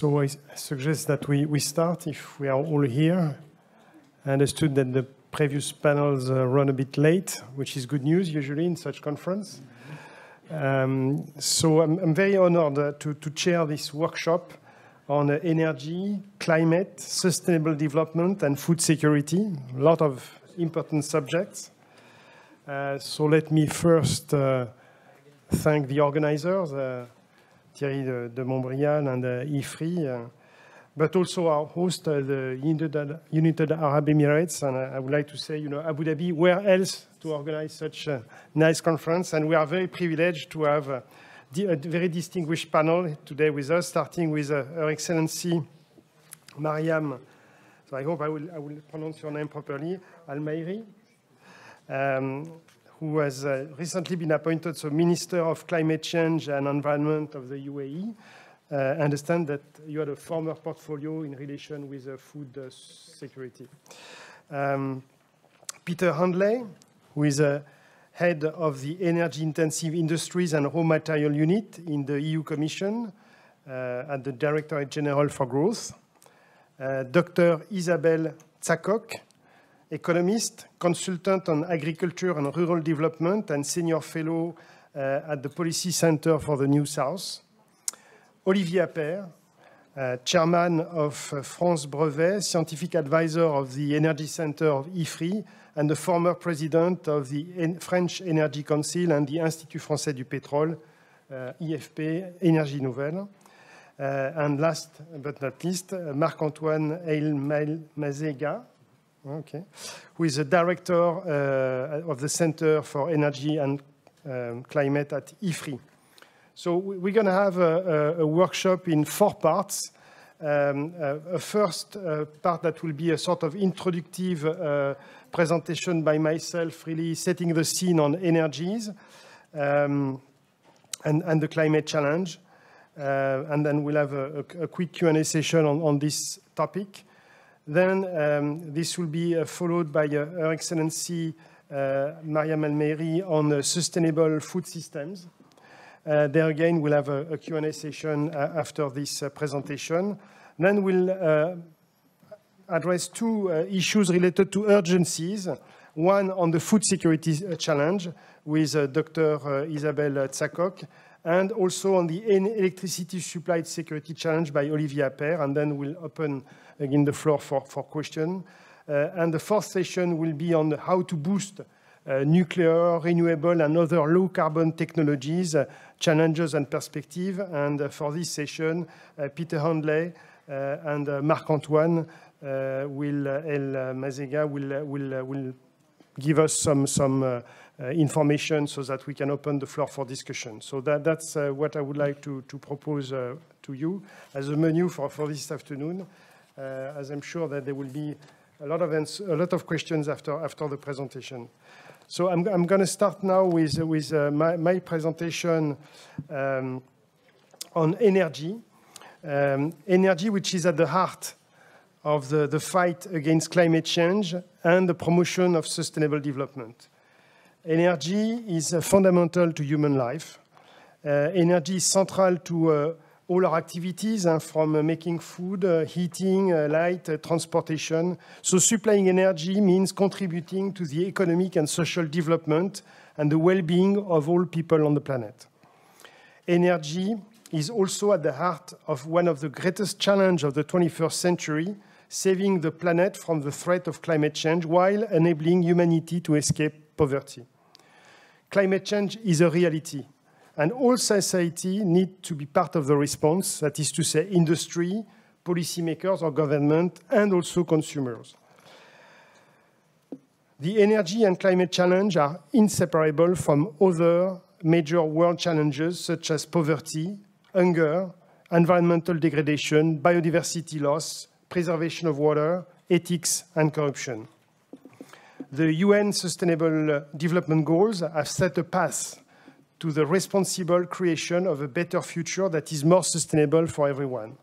So I suggest that we, we start if we are all here. I understood that the previous panels uh, run a bit late, which is good news usually in such conference. Um, so I'm, I'm, very honored uh, to, to chair this workshop on uh, energy, climate, sustainable development, and food security. A lot of important subjects. Uh, so let me first uh, thank the organizers, uh, Thierry de, de, Montbrial and uh, IFRI, uh, but also our host, uh, the United, United, Arab Emirates. And I would like to say, you know, Abu Dhabi, where else to organize such a nice conference? And we are very privileged to have a, a very distinguished panel today with us, starting with uh, Her Excellency Mariam, so I hope I will, I will pronounce your name properly, Al-Mheiri. Um, who has uh, recently been appointed so Minister of Climate Change and Environment of the UAE. Uh, understand that you had a former portfolio in relation with uh, food uh, security. Um, Peter Handley, who is a head of the Energy Intensive Industries and Raw Material Unit in the EU Commission uh, at the Directorate General for Growth. Uh, Dr. Isabelle Tsakok, economist, consultant on agriculture and rural development, and senior fellow uh, at the Policy Center for the New South. Olivier Appert, uh, chairman of uh, France Brevet, scientific advisor of the Energy Center of IFRI, and the former president of the en French Energy Council and the Institut Français du Pétrole, IFP, Énergie Nouvelle. And last but not least, Marc-Antoine Eil-Mazega, okay, who is the director uh, of the Center for Energy and um, Climate at IFRI. So we're going to have a, a, a, workshop in four parts. Um, uh, a first uh, part that will be a sort of introductive uh, presentation by myself, really setting the scene on energies um, and, and, the climate challenge. Uh, and then we'll have a, a quick Q&A session on, on this topic. Then um, this will be uh, followed by uh, Her Excellency uh, Mariam Al-Mheiri on uh, sustainable food systems. Uh, there again, we'll have a, a Q&A session uh, after this presentation. Then we'll address two issues related to urgencies. One on the food security challenge with Dr. Isabelle Tsakok, and also on the electricity supply security challenge by Olivier Appert, and then we'll open again the floor for, for questions. Uh, and the fourth session will be on how to boost uh, nuclear, renewable, and other low-carbon technologies, uh, challenges and perspective. And uh, for this session, uh, Peter Handley uh, and Marc-Antoine will, Eyl-Mazzega will, will, will give us some, some information so that we can open the floor for discussion. So that, that's what I would like to, to propose to you as a menu for, for this afternoon. Uh, as I'm sure that there will be a lot of, a lot of questions after, after the presentation. So I'm, I'm going to start now with, with uh, my, my, presentation um, on energy. Um, energy, which is at the heart of the, the fight against climate change and the promotion of sustainable development. Energy is uh, fundamental to human life. Uh, energy is central to uh, all our activities uh, from uh, making food, uh, heating, light, transportation. So supplying energy means contributing to the economic and social development and the well-being of all people on the planet. Energy is also at the heart of one of the greatest challenges of the 21st century, saving the planet from the threat of climate change while enabling humanity to escape poverty. Climate change is a reality. And all society need to be part of the response, that is to say industry, policymakers or government, and also consumers. The energy and climate challenge are inseparable from other major world challenges such as poverty, hunger, environmental degradation, biodiversity loss, preservation of water, ethics, and corruption. The UN Sustainable Development Goals have set a path to the responsible creation of a better future that is more sustainable for everyone.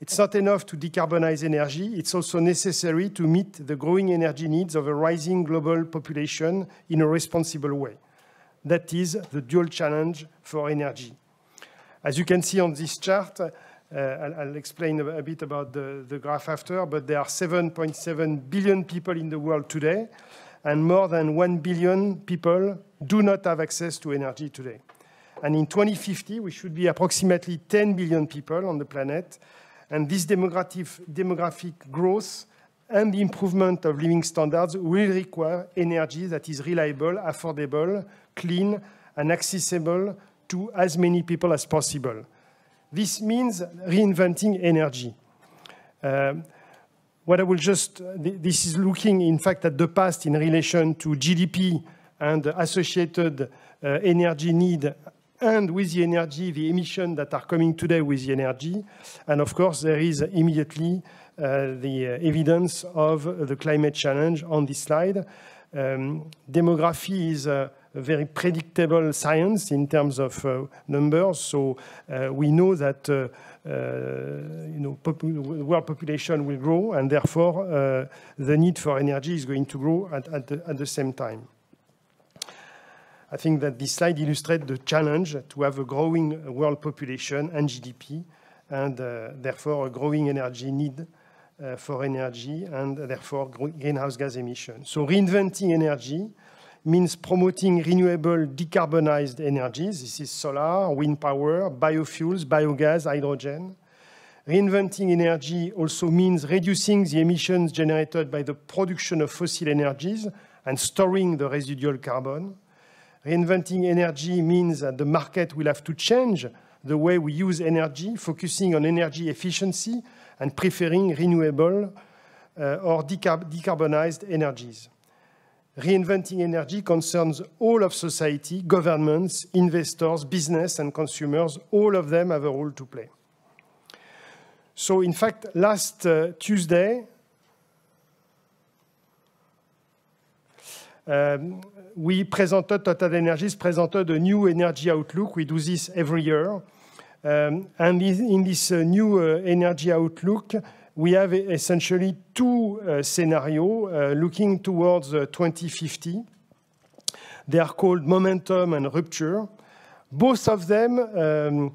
It's not enough to decarbonize energy, it's also necessary to meet the growing energy needs of a rising global population in a responsible way. That is the dual challenge for energy. As you can see on this chart, uh, I'll, I'll, explain a, bit about the, the graph after, but there are 7.7 billion people in the world today, and more than 1 billion people do not have access to energy today. And in 2050, we should be approximately 10 billion people on the planet. And this demographic, growth and the improvement of living standards will require energy that is reliable, affordable, clean, and accessible to as many people as possible. This means reinventing energy. Uh, what I will just, this is looking, in fact, at the past in relation to GDP and associated uh, energy need and with the energy, the emissions that are coming today with the energy. And of course, there is immediately uh, the evidence of the climate challenge on this slide. Um, demography is a very predictable science in terms of uh, numbers. So uh, we know that uh, uh, you know, world population will grow, and therefore the need for energy is going to grow at, at, the, at the same time. I think that this slide illustrates the challenge to have a growing world population and GDP, and uh, therefore a growing energy need uh, for energy, and therefore greenhouse gas emissions. So reinventing energy means promoting renewable decarbonized energies. This is solar, wind power, biofuels, biogas, hydrogen. Reinventing energy also means reducing the emissions generated by the production of fossil energies and storing the residual carbon. Reinventing energy means that the market will have to change the way we use energy, focusing on energy efficiency and preferring renewable uh, or decarb decarbonized energies. Reinventing energy concerns all of society, governments, investors, business, and consumers. All of them have a role to play. So, in fact, last uh, Tuesday, um, we presented, Total Energies presented a new energy outlook. We do this every year. Um, and in this uh, new uh, energy outlook, we have essentially two uh, scenarios uh, looking towards uh, 2050. They are called momentum and rupture. Both of them um,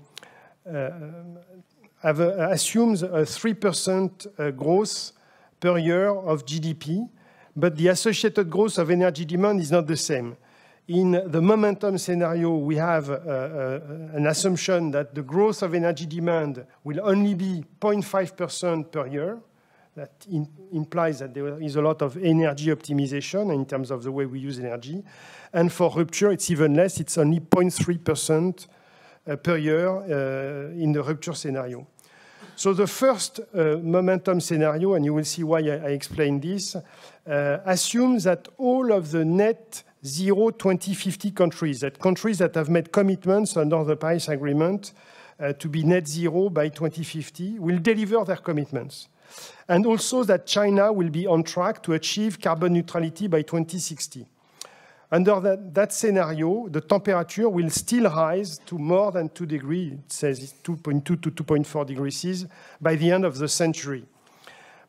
uh, have, assumes a 3% growth per year of GDP but the associated growth of energy demand is not the same. In the momentum scenario, we have uh, uh, an assumption that the growth of energy demand will only be 0.5% per year. That in, implies that there is a lot of energy optimization in terms of the way we use energy. And for rupture, it's even less. It's only 0.3% uh, per year uh, in the rupture scenario. So the first uh, momentum scenario, and you will see why I, I explain this, uh, assumes that all of the net zero 2050 countries, that countries that have made commitments under the Paris Agreement uh, to be net zero by 2050, will deliver their commitments. And also that China will be on track to achieve carbon neutrality by 2060. Under that, that, scenario, the temperature will still rise to more than 2 degrees, it says 2.2 to 2.4 degrees C by the end of the century.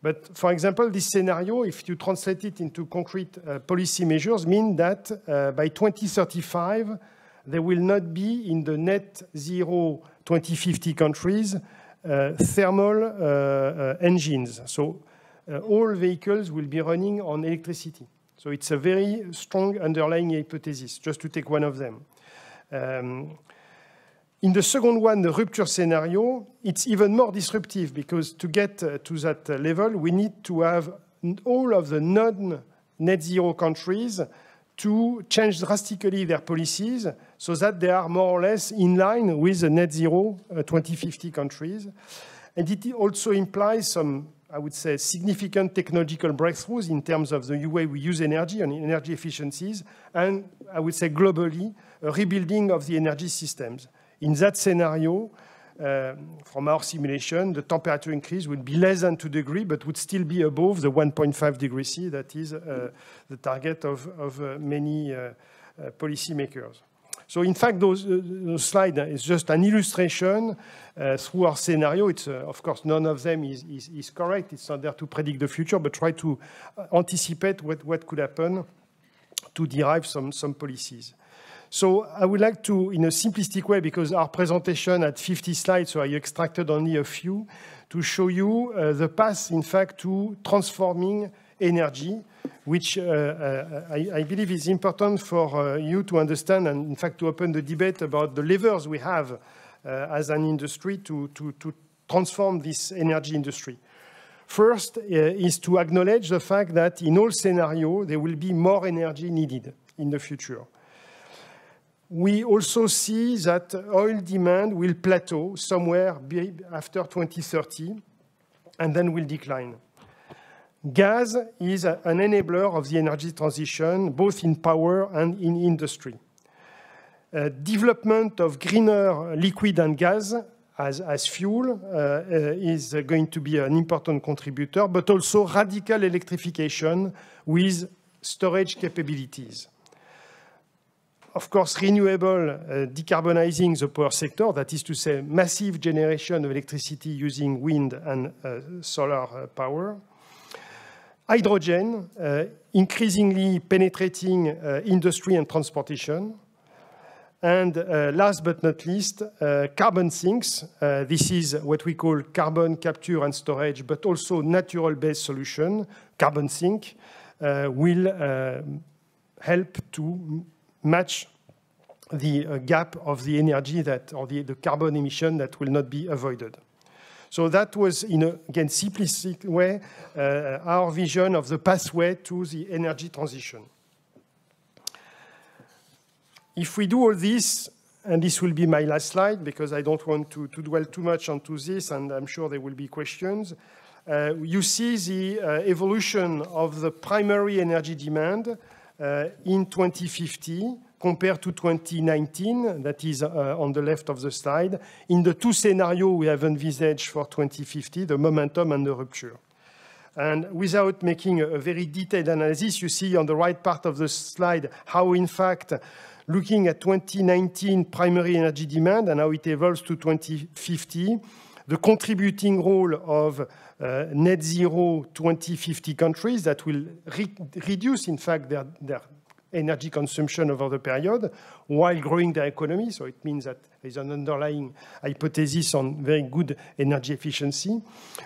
But for example, this scenario, if you translate it into concrete uh, policy measures, mean that uh, by 2035, there will not be in the net zero 2050 countries uh, thermal uh, uh, engines. So uh, all vehicles will be running on electricity. So it's a very strong underlying hypothesis, just to take one of them. Um, in the second one, the rupture scenario, it's even more disruptive because to get uh, to that uh, level, we need to have all of the non-net zero countries to change drastically their policies so that they are more or less in line with the net zero uh, 2050 countries. And it also implies some, I would say, significant technological breakthroughs in terms of the way we use energy and energy efficiencies, and I would say globally, a rebuilding of the energy systems. In that scenario, uh, from our simulation, the temperature increase would be less than 2 degrees, but would still be above the 1.5 degrees C that is uh, the target of, of uh, many uh, uh, policymakers. So in fact, those, uh, those slides is just an illustration through our scenario. It's, of course, none of them is, is, is, correct. It's not there to predict the future, but try to anticipate what, what could happen to derive some, some policies. So I would like to, in a simplistic way, because our presentation had 50 slides, so I extracted only a few, to show you uh, the path, in fact, to transforming energy, which uh, uh, I, I, believe is important for uh, you to understand and, in fact, to open the debate about the levers we have as an industry to, to, to transform this energy industry. First uh, is to acknowledge the fact that in all scenarios, there will be more energy needed in the future. We also see that oil demand will plateau somewhere after 2030 and then will decline. Gas is an enabler of the energy transition, both in power and in industry. Uh, development of greener liquid and gas as, as fuel uh, uh, is going to be an important contributor, but also radical electrification with storage capabilities. Of course, renewable uh, decarbonizing the power sector, that is to say, massive generation of electricity using wind and uh, solar uh, power. Hydrogen, uh, increasingly penetrating industry and transportation and uh, last but not least, uh, carbon sinks. Uh, this is what we call carbon capture and storage, but also natural-based solution. Carbon sink uh, will uh, help to match the uh, gap of the energy that, or the, the, carbon emission that will not be avoided. So that was, in a, again, simplistic way, our vision of the pathway to the energy transition. If we do all this, and this will be my last slide because I don't want to, to dwell too much onto this, and I'm sure there will be questions. Uh, you see the uh, evolution of the primary energy demand uh, in 2050 compared to 2019, that is uh, on the left of the slide, in the two scenarios we have envisaged for 2050, the momentum and the rupture. And without making a, very detailed analysis, you see on the right part of the slide how, in fact, looking at 2019 primary energy demand and how it evolves to 2050, the contributing role of uh, net zero 2050 countries that will re reduce, in fact, their, their energy consumption over the period while growing their economy. So it means that there's an underlying hypothesis on very good energy efficiency.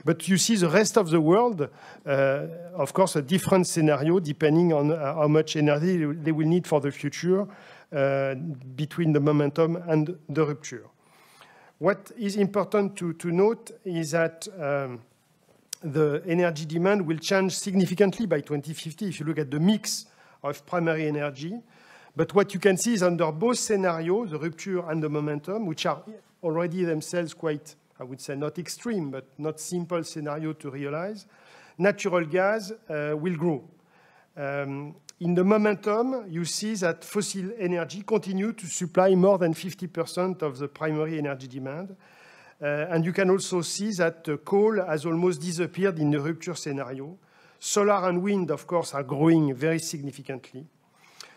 But you see the rest of the world, uh, of course, a different scenario depending on uh, how much energy they will need for the future. Uh, between the momentum and the rupture. What is important to, to note is that um, the energy demand will change significantly by 2050 if you look at the mix of primary energy. But what you can see is under both scenarios, the rupture and the momentum, which are already themselves quite, I would say, not extreme, but not simple scenario to realize, natural gas uh, will grow. Um, in the momentum, you see that fossil energy continue to supply more than 50% of the primary energy demand. Uh, and you can also see that uh, coal has almost disappeared in the rupture scenario. Solar and wind, of course, are growing very significantly.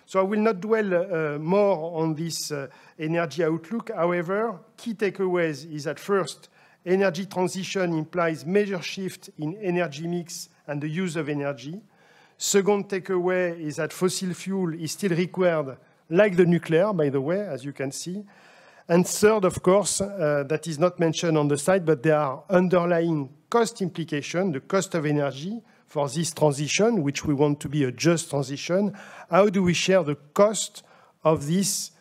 So I will not dwell uh, more on this uh, energy outlook. However, key takeaways is that first, energy transition implies major shift in energy mix and the use of energy. Second takeaway is that fossil fuel is still required, like the nuclear, by the way, as you can see. And third, of course, uh, that is not mentioned on the slide, but there are underlying cost implications, the cost of energy for this transition, which we want to be a just transition. How do we share the cost of this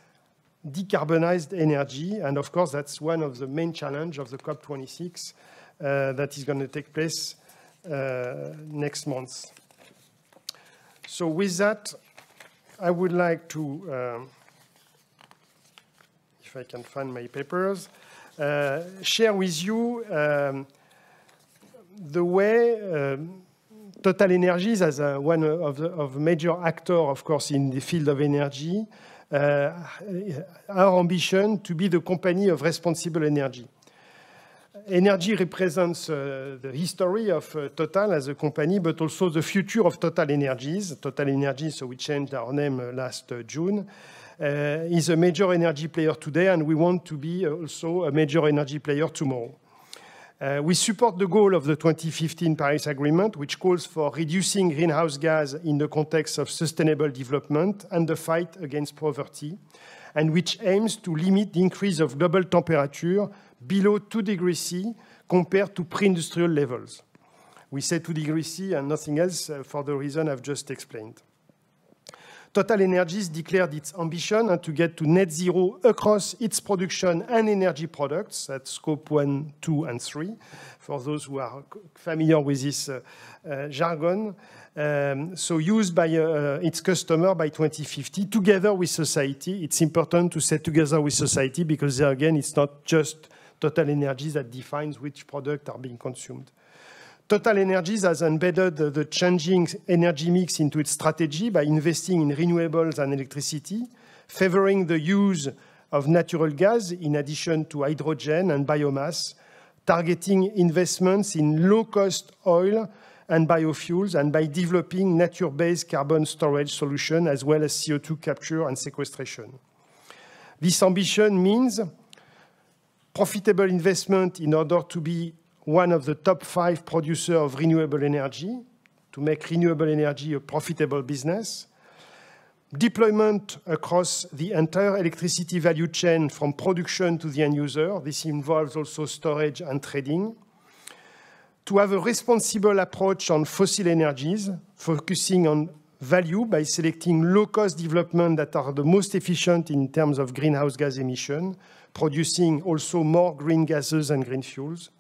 decarbonized energy? And of course, that's one of the main challenges of the COP26 uh, that is going to take place uh, next month. So with that, I would like to, um, if I can find my papers, uh, share with you um, the way um, Total Energies, as a, one of the of major actor, of course, in the field of energy, uh, our ambition to be the company of responsible energy energy represents uh, the history of uh, Total as a company, but also the future of Total Energies. Total Energies, so we changed our name uh, last uh, June, uh, is a major energy player today, and we want to be also a major energy player tomorrow. Uh, we support the goal of the 2015 Paris Agreement, which calls for reducing greenhouse gas in the context of sustainable development and the fight against poverty, and which aims to limit the increase of global temperature below 2 degrees C compared to pre-industrial levels. We say 2 degrees C and nothing else uh, for the reason I've just explained. Total Energies declared its ambition to get to net zero across its production and energy products at scope 1, 2, and 3, for those who are familiar with this uh, uh, jargon. Um, so used by uh, its customer by 2050, together with society. It's important to say together with society because there again, it's not just Total Energies that defines which products are being consumed. Total Energies has embedded the changing energy mix into its strategy by investing in renewables and electricity, favoring the use of natural gas in addition to hydrogen and biomass, targeting investments in low-cost oil and biofuels, and by developing nature-based carbon storage solution as well as CO2 capture and sequestration. This ambition means profitable investment in order to be one of the top five producers of renewable energy, to make renewable energy a profitable business. Deployment across the entire electricity value chain from production to the end user. This involves also storage and trading. To have a responsible approach on fossil energies, focusing on value by selecting low-cost development that are the most efficient in terms of greenhouse gas emission, producing also more green gases and green fuels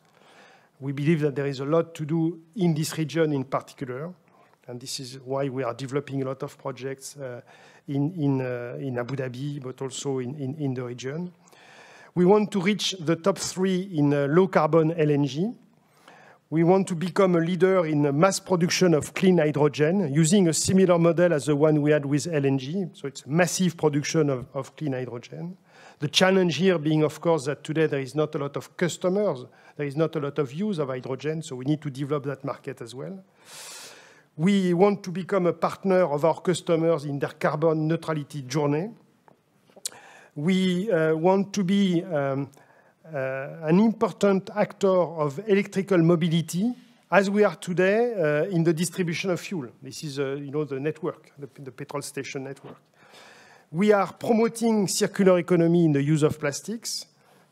we believe that there is a lot to do in this region in particular, and this is why we are developing a lot of projects uh, in, in, uh, in Abu Dhabi, but also in, in, in, the region. We want to reach the top three in uh, low carbon LNG. We want to become a leader in mass production of clean hydrogen using a similar model as the one we had with LNG. So it's massive production of, of clean hydrogen. The challenge here being, of course, that today there is not a lot of customers, there is not a lot of use of hydrogen, so we need to develop that market as well. We want to become a partner of our customers in their carbon neutrality journey. We uh, want to be um, uh, an important actor of electrical mobility as we are today uh, in the distribution of fuel. This is, uh, you know, the network, the, the petrol station network. We are promoting circular economy in the use of plastics,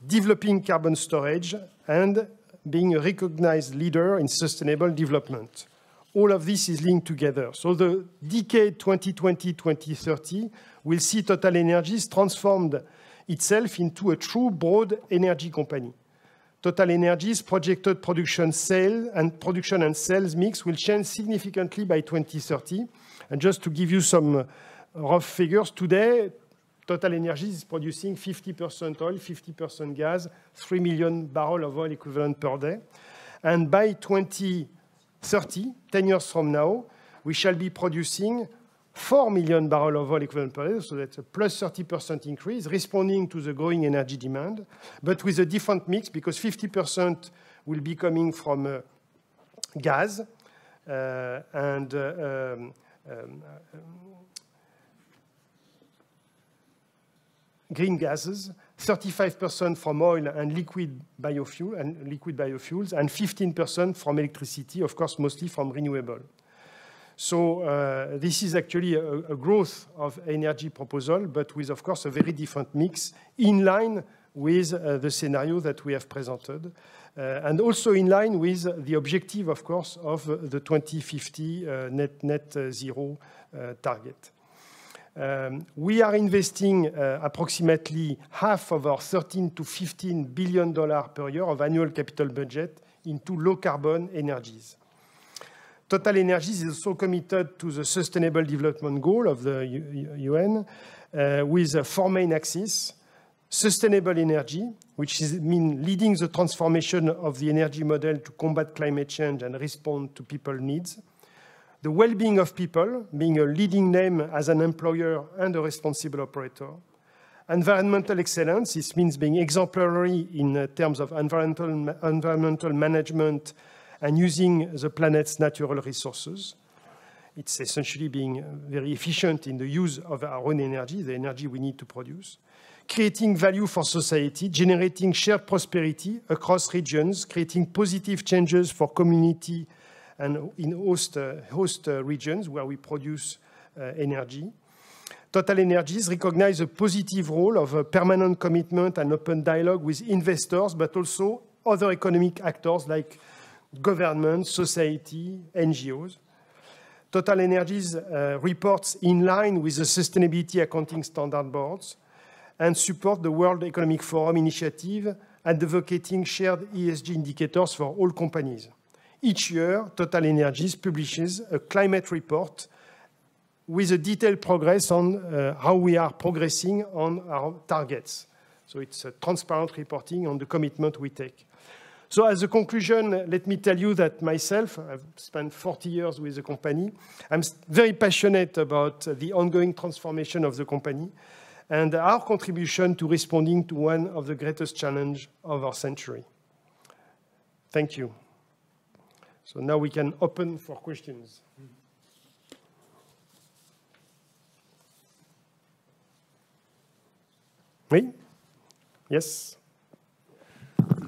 developing carbon storage, and being a recognized leader in sustainable development. All of this is linked together. So the decade 2020-2030 will see Total Energies transformed itself into a true broad energy company. Total Energies projected production sale and production and sales mix will change significantly by 2030. And just to give you some rough figures, today, Total Energies is producing 50% oil, 50% gas, 3 million barrels of oil equivalent per day. And by 2030, 10 years from now, we shall be producing 4 million barrels of oil equivalent per day, so that's a plus 30% increase, responding to the growing energy demand, but with a different mix because 50% will be coming from uh, gas uh, and uh, um, um, green gases, 35% from oil and liquid biofuel and liquid biofuels, and 15% from electricity, of course, mostly from renewable. So uh, this is actually a, a, growth of energy proposal, but with, of course, a very different mix in line with uh, the scenario that we have presented, uh, and also in line with the objective, of course, of the 2050 uh, net, net zero uh, target. Um, we are investing uh, approximately half of our 13 to 15 billion dollars per year of annual capital budget into low carbon energies. Total Energies is also committed to the Sustainable Development Goal of the UN uh, with four main axes. Sustainable energy, which is, mean leading the transformation of the energy model to combat climate change and respond to people needs the well-being of people, being a leading name as an employer and a responsible operator. Environmental excellence, this means being exemplary in uh, terms of environmental, environmental management and using the planet's natural resources. It's essentially being uh, very efficient in the use of our own energy, the energy we need to produce. creating value for society, generating shared prosperity across regions, creating positive changes for community and in host, uh, host uh, regions where we produce uh, energy. Total Energies recognize a positive role of a permanent commitment and open dialogue with investors, but also other economic actors like government, society, NGOs. Total Energies uh, reports in line with the Sustainability Accounting Standard Boards and support the World Economic Forum initiative advocating shared ESG indicators for all companies. Each year, Total Energies publishes a climate report with a detailed progress on uh, how we are progressing on our targets. So it's a transparent reporting on the commitment we take. So as a conclusion, let me tell you that myself, I've spent 40 years with the company. I'm very passionate about the ongoing transformation of the company and our contribution to responding to one of the greatest challenges of our century. Thank you. So now we can open for questions. Oui? Yes?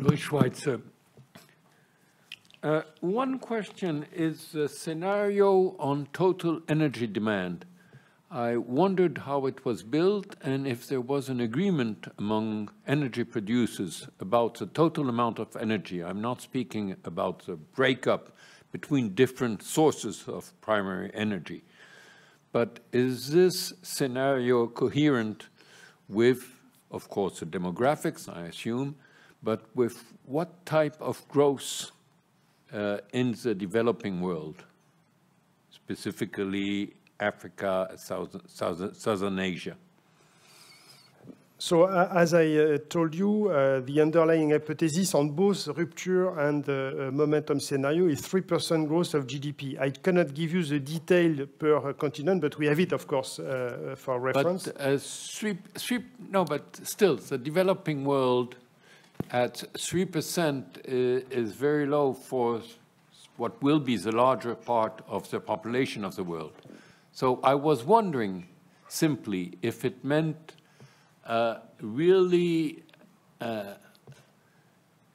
Louis Schweitzer. Uh, one question is the scenario on total energy demand. I wondered how it was built and if there was an agreement among energy producers about the total amount of energy. I'm not speaking about the breakup between different sources of primary energy. But is this scenario coherent with, of course, the demographics, I assume, but with what type of growth uh, in the developing world, specifically Africa, South, South, Southern Asia? So uh, as I uh, told you, uh, the underlying hypothesis on both rupture and uh, momentum scenario is 3% growth of GDP. I cannot give you the detail per continent, but we have it, of course, uh, for reference. But uh, three, three, no, but still, the developing world at 3% is very low for what will be the larger part of the population of the world. So I was wondering simply if it meant uh, really uh,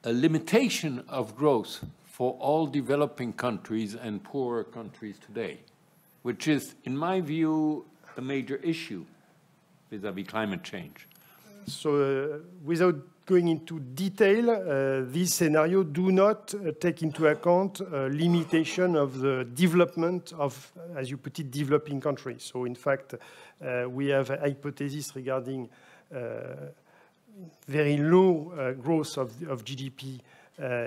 a limitation of growth for all developing countries and poorer countries today, which is, in my view, a major issue vis-à-vis -vis climate change. So uh, without going into detail, uh, these scenarios do not uh, take into account uh, limitation of the development of, as you put it, developing countries. So in fact, uh, we have a hypothesis regarding uh, very low uh, growth of, of GDP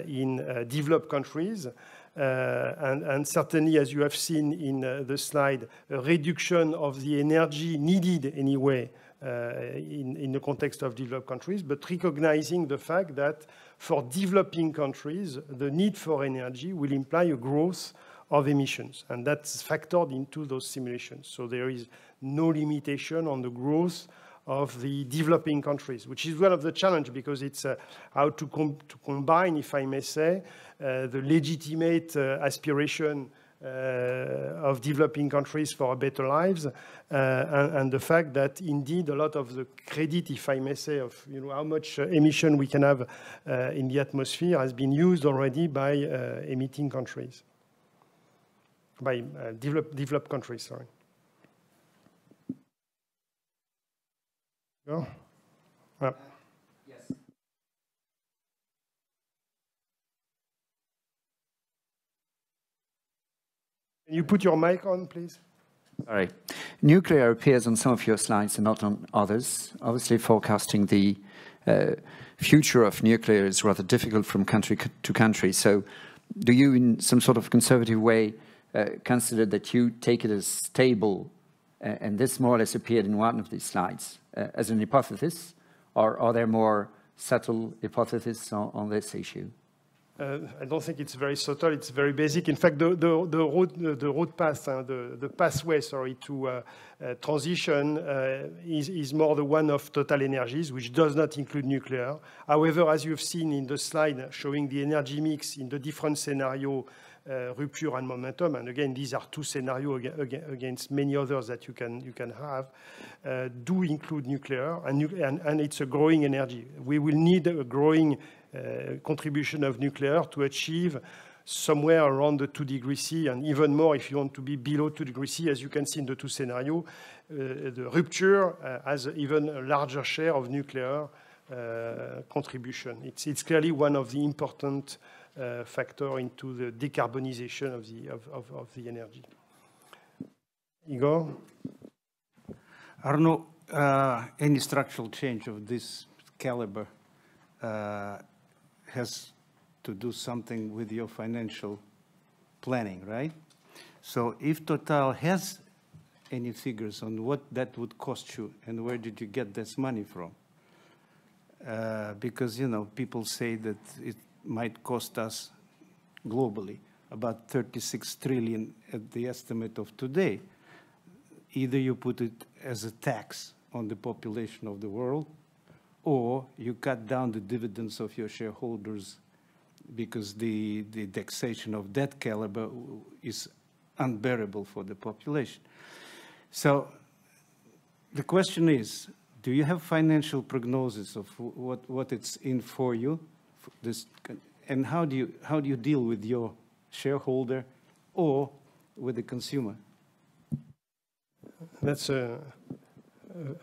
in developed countries. And, and, certainly, as you have seen in the slide, a reduction of the energy needed anyway uh, in, in the context of developed countries, but recognizing the fact that for developing countries, the need for energy will imply a growth of emissions, and that's factored into those simulations. So there is no limitation on the growth of the developing countries, which is one of the challenge because it's uh, how to, com to, combine, if I may say, uh, the legitimate uh, aspiration uh, of developing countries for better lives, uh, and, and, the fact that indeed a lot of the credit, if I may say, of you know how much uh, emission we can have in the atmosphere has been used already by emitting countries, by develop, developed countries. Sorry. Go. Can you put your mic on, please? Sorry. Nuclear appears on some of your slides and not on others. Obviously, forecasting the uh, future of nuclear is rather difficult from country to country. So, do you, in some sort of conservative way, uh, consider that you take it as stable, uh, and this more or less appeared in one of these slides, uh, as an hypothesis, or are there more subtle hypotheses on, on this issue? Uh, I don't think it's very subtle. It's very basic. In fact, the, the, the road, the road path, uh, the, the pathway, sorry, to uh, uh transition uh, is, is more the one of Total Energies, which does not include nuclear. However, as you've seen in the slide showing the energy mix in the different scenario uh, rupture and momentum, and again, these are two scenarios against many others that you can, you can have, do include nuclear, and, and, and, it's a growing energy. We will need a growing contribution of nuclear to achieve somewhere around the 2 degrees C, and even more if you want to be below 2 degrees C, as you can see in the two scenarios. Uh, the rupture uh, has even a larger share of nuclear uh, contribution. It's, it's clearly one of the important uh, factor into the decarbonization of the, of, of, of the energy. Igor? Arnaud, uh, any structural change of this caliber uh, has to do something with your financial planning, right? So if Total has any figures on what that would cost you and where did you get this money from? Uh, because, you know, people say that it might cost us globally about 36 trillion at the estimate of today. Either you put it as a tax on the population of the world, or you cut down the dividends of your shareholders because the, the taxation of that caliber is unbearable for the population. So the question is, do you have financial prognosis of what, what it's in for you? For this, and how do, you, how do you deal with your shareholder or with the consumer? That's a,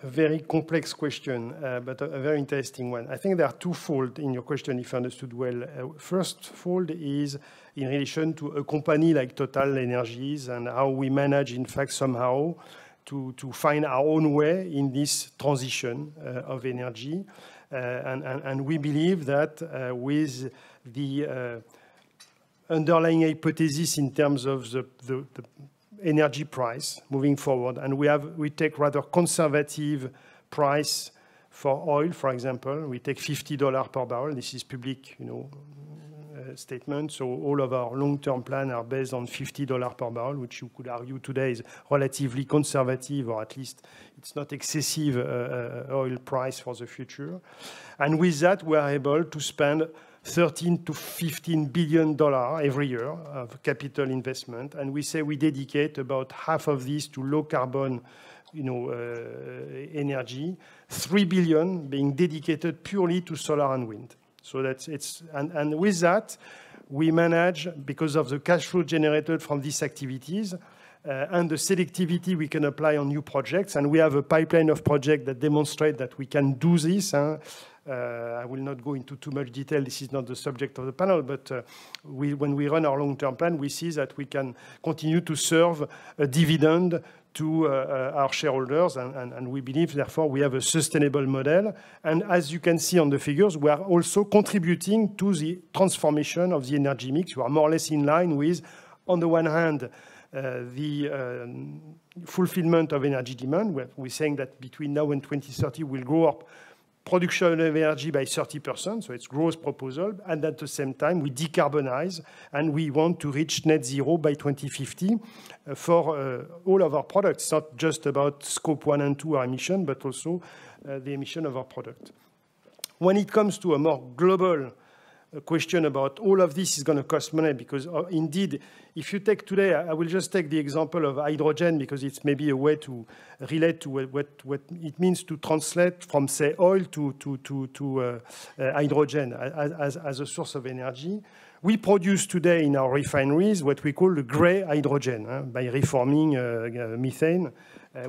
a very complex question, uh, but a, a, very interesting one. I think there are two twofold in your question, if I understood well. Uh, first fold is in relation to a company like Total Energies and how we manage, in fact, somehow to, to find our own way in this transition uh, of energy. Uh, and, and, and, we believe that uh, with the uh, underlying hypothesis in terms of the, the, the energy price moving forward. And we, have, we take rather conservative price for oil, for example. We take $50 per barrel. This is public, you know, uh, statement. So all of our long-term plan are based on $50 per barrel, which you could argue today is relatively conservative, or at least it's not excessive uh, uh oil price for the future. And with that, we are able to spend 13 to 15 billion dollars every year of capital investment, and we say we dedicate about half of this to low carbon, you know, uh, energy. Three billion being dedicated purely to solar and wind. So that's it's and, and with that, we manage because of the cash flow generated from these activities. Uh, and the selectivity we can apply on new projects. And we have a pipeline of projects that demonstrate that we can do this. Huh? Uh, I will not go into too much detail. This is not the subject of the panel, but uh, we, when we run our long-term plan, we see that we can continue to serve a dividend to uh, our shareholders, and, we believe, therefore, we have a sustainable model. And as you can see on the figures, we are also contributing to the transformation of the energy mix. We are more or less in line with, on the one hand, the um, fulfillment of energy demand. We're saying that between now and 2030, we'll grow up production of energy by 30%, so it's growth proposal, and at the same time, we decarbonize, and we want to reach net zero by 2050 uh, for uh, all of our products. It's not just about scope one and two, our emission, but also uh, the emission of our product. When it comes to a more global question about all of this is going to cost money because uh, indeed, if you take today, I will just take the example of hydrogen because it's maybe a way to relate to what, what, it means to translate from, say, oil to, to, to, to uh, uh, hydrogen as, as a source of energy. We produce today in our refineries what we call the gray hydrogen by reforming uh, uh, methane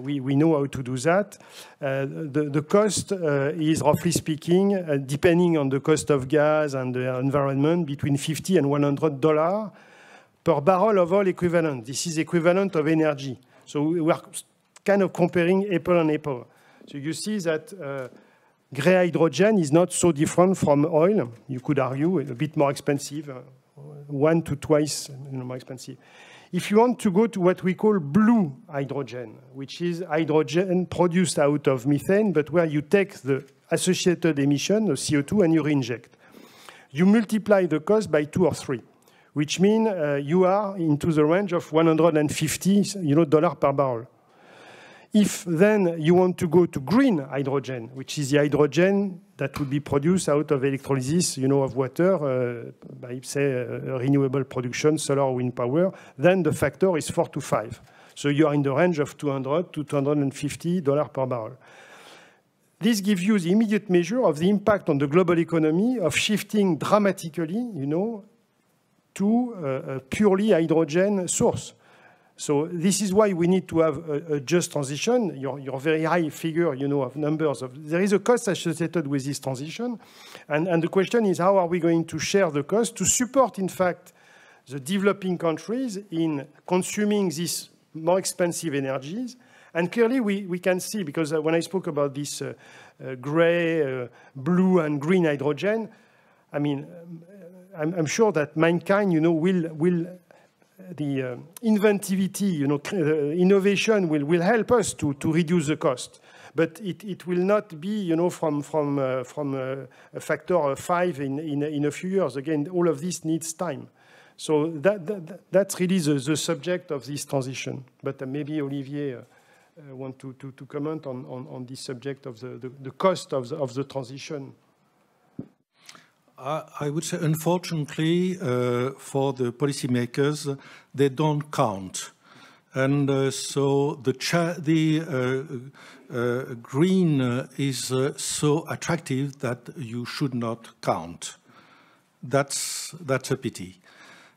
we, we know how to do that. Uh, the, the cost uh, is, roughly speaking, depending on the cost of gas and the environment, between 50 and 100 dollars per barrel of oil equivalent. This is equivalent of energy. So we are kind of comparing apple and apple. So you see that uh, gray hydrogen is not so different from oil. You could argue a bit more expensive, uh, one to twice more expensive. If you want to go to what we call blue hydrogen, which is hydrogen produced out of methane, but where you take the associated emission of CO2 and you reinject. You multiply the cost by two or three, which means uh, you are into the range of 150 you know, dollar per barrel. If then you want to go to green hydrogen, which is the hydrogen that would be produced out of electrolysis, you know, of water, uh, by, say, uh, renewable production, solar or wind power, then the factor is 4 to 5. So you are in the range of 200 to 250 dollars per barrel. This gives you the immediate measure of the impact on the global economy of shifting dramatically, you know, to a purely hydrogen source. So this is why we need to have a, a just transition. Your, your, very high figure, you know, of numbers of there is a cost associated with this transition, and, and the question is how are we going to share the cost to support, in fact, the developing countries in consuming these more expensive energies. And clearly, we, we can see because uh, when I spoke about this uh, uh, gray, uh, blue, and green hydrogen, I mean, um, I'm, I'm sure that mankind, you know, will will the uh, inventivity, you know, uh, innovation will, will help us to, to reduce the cost. But it, it will not be, you know, from, from, uh, from uh, a factor of five in, in, in, a few years. Again, all of this needs time. So that, that that's really the, the subject of this transition. But uh, maybe Olivier uh, want to, to, to comment on, on, on this subject of the, the, the cost of the, of the transition. I would say, unfortunately, uh, for the policymakers, they don't count. And uh, so the, the uh, uh green is uh, so attractive that you should not count. That's, that's a pity.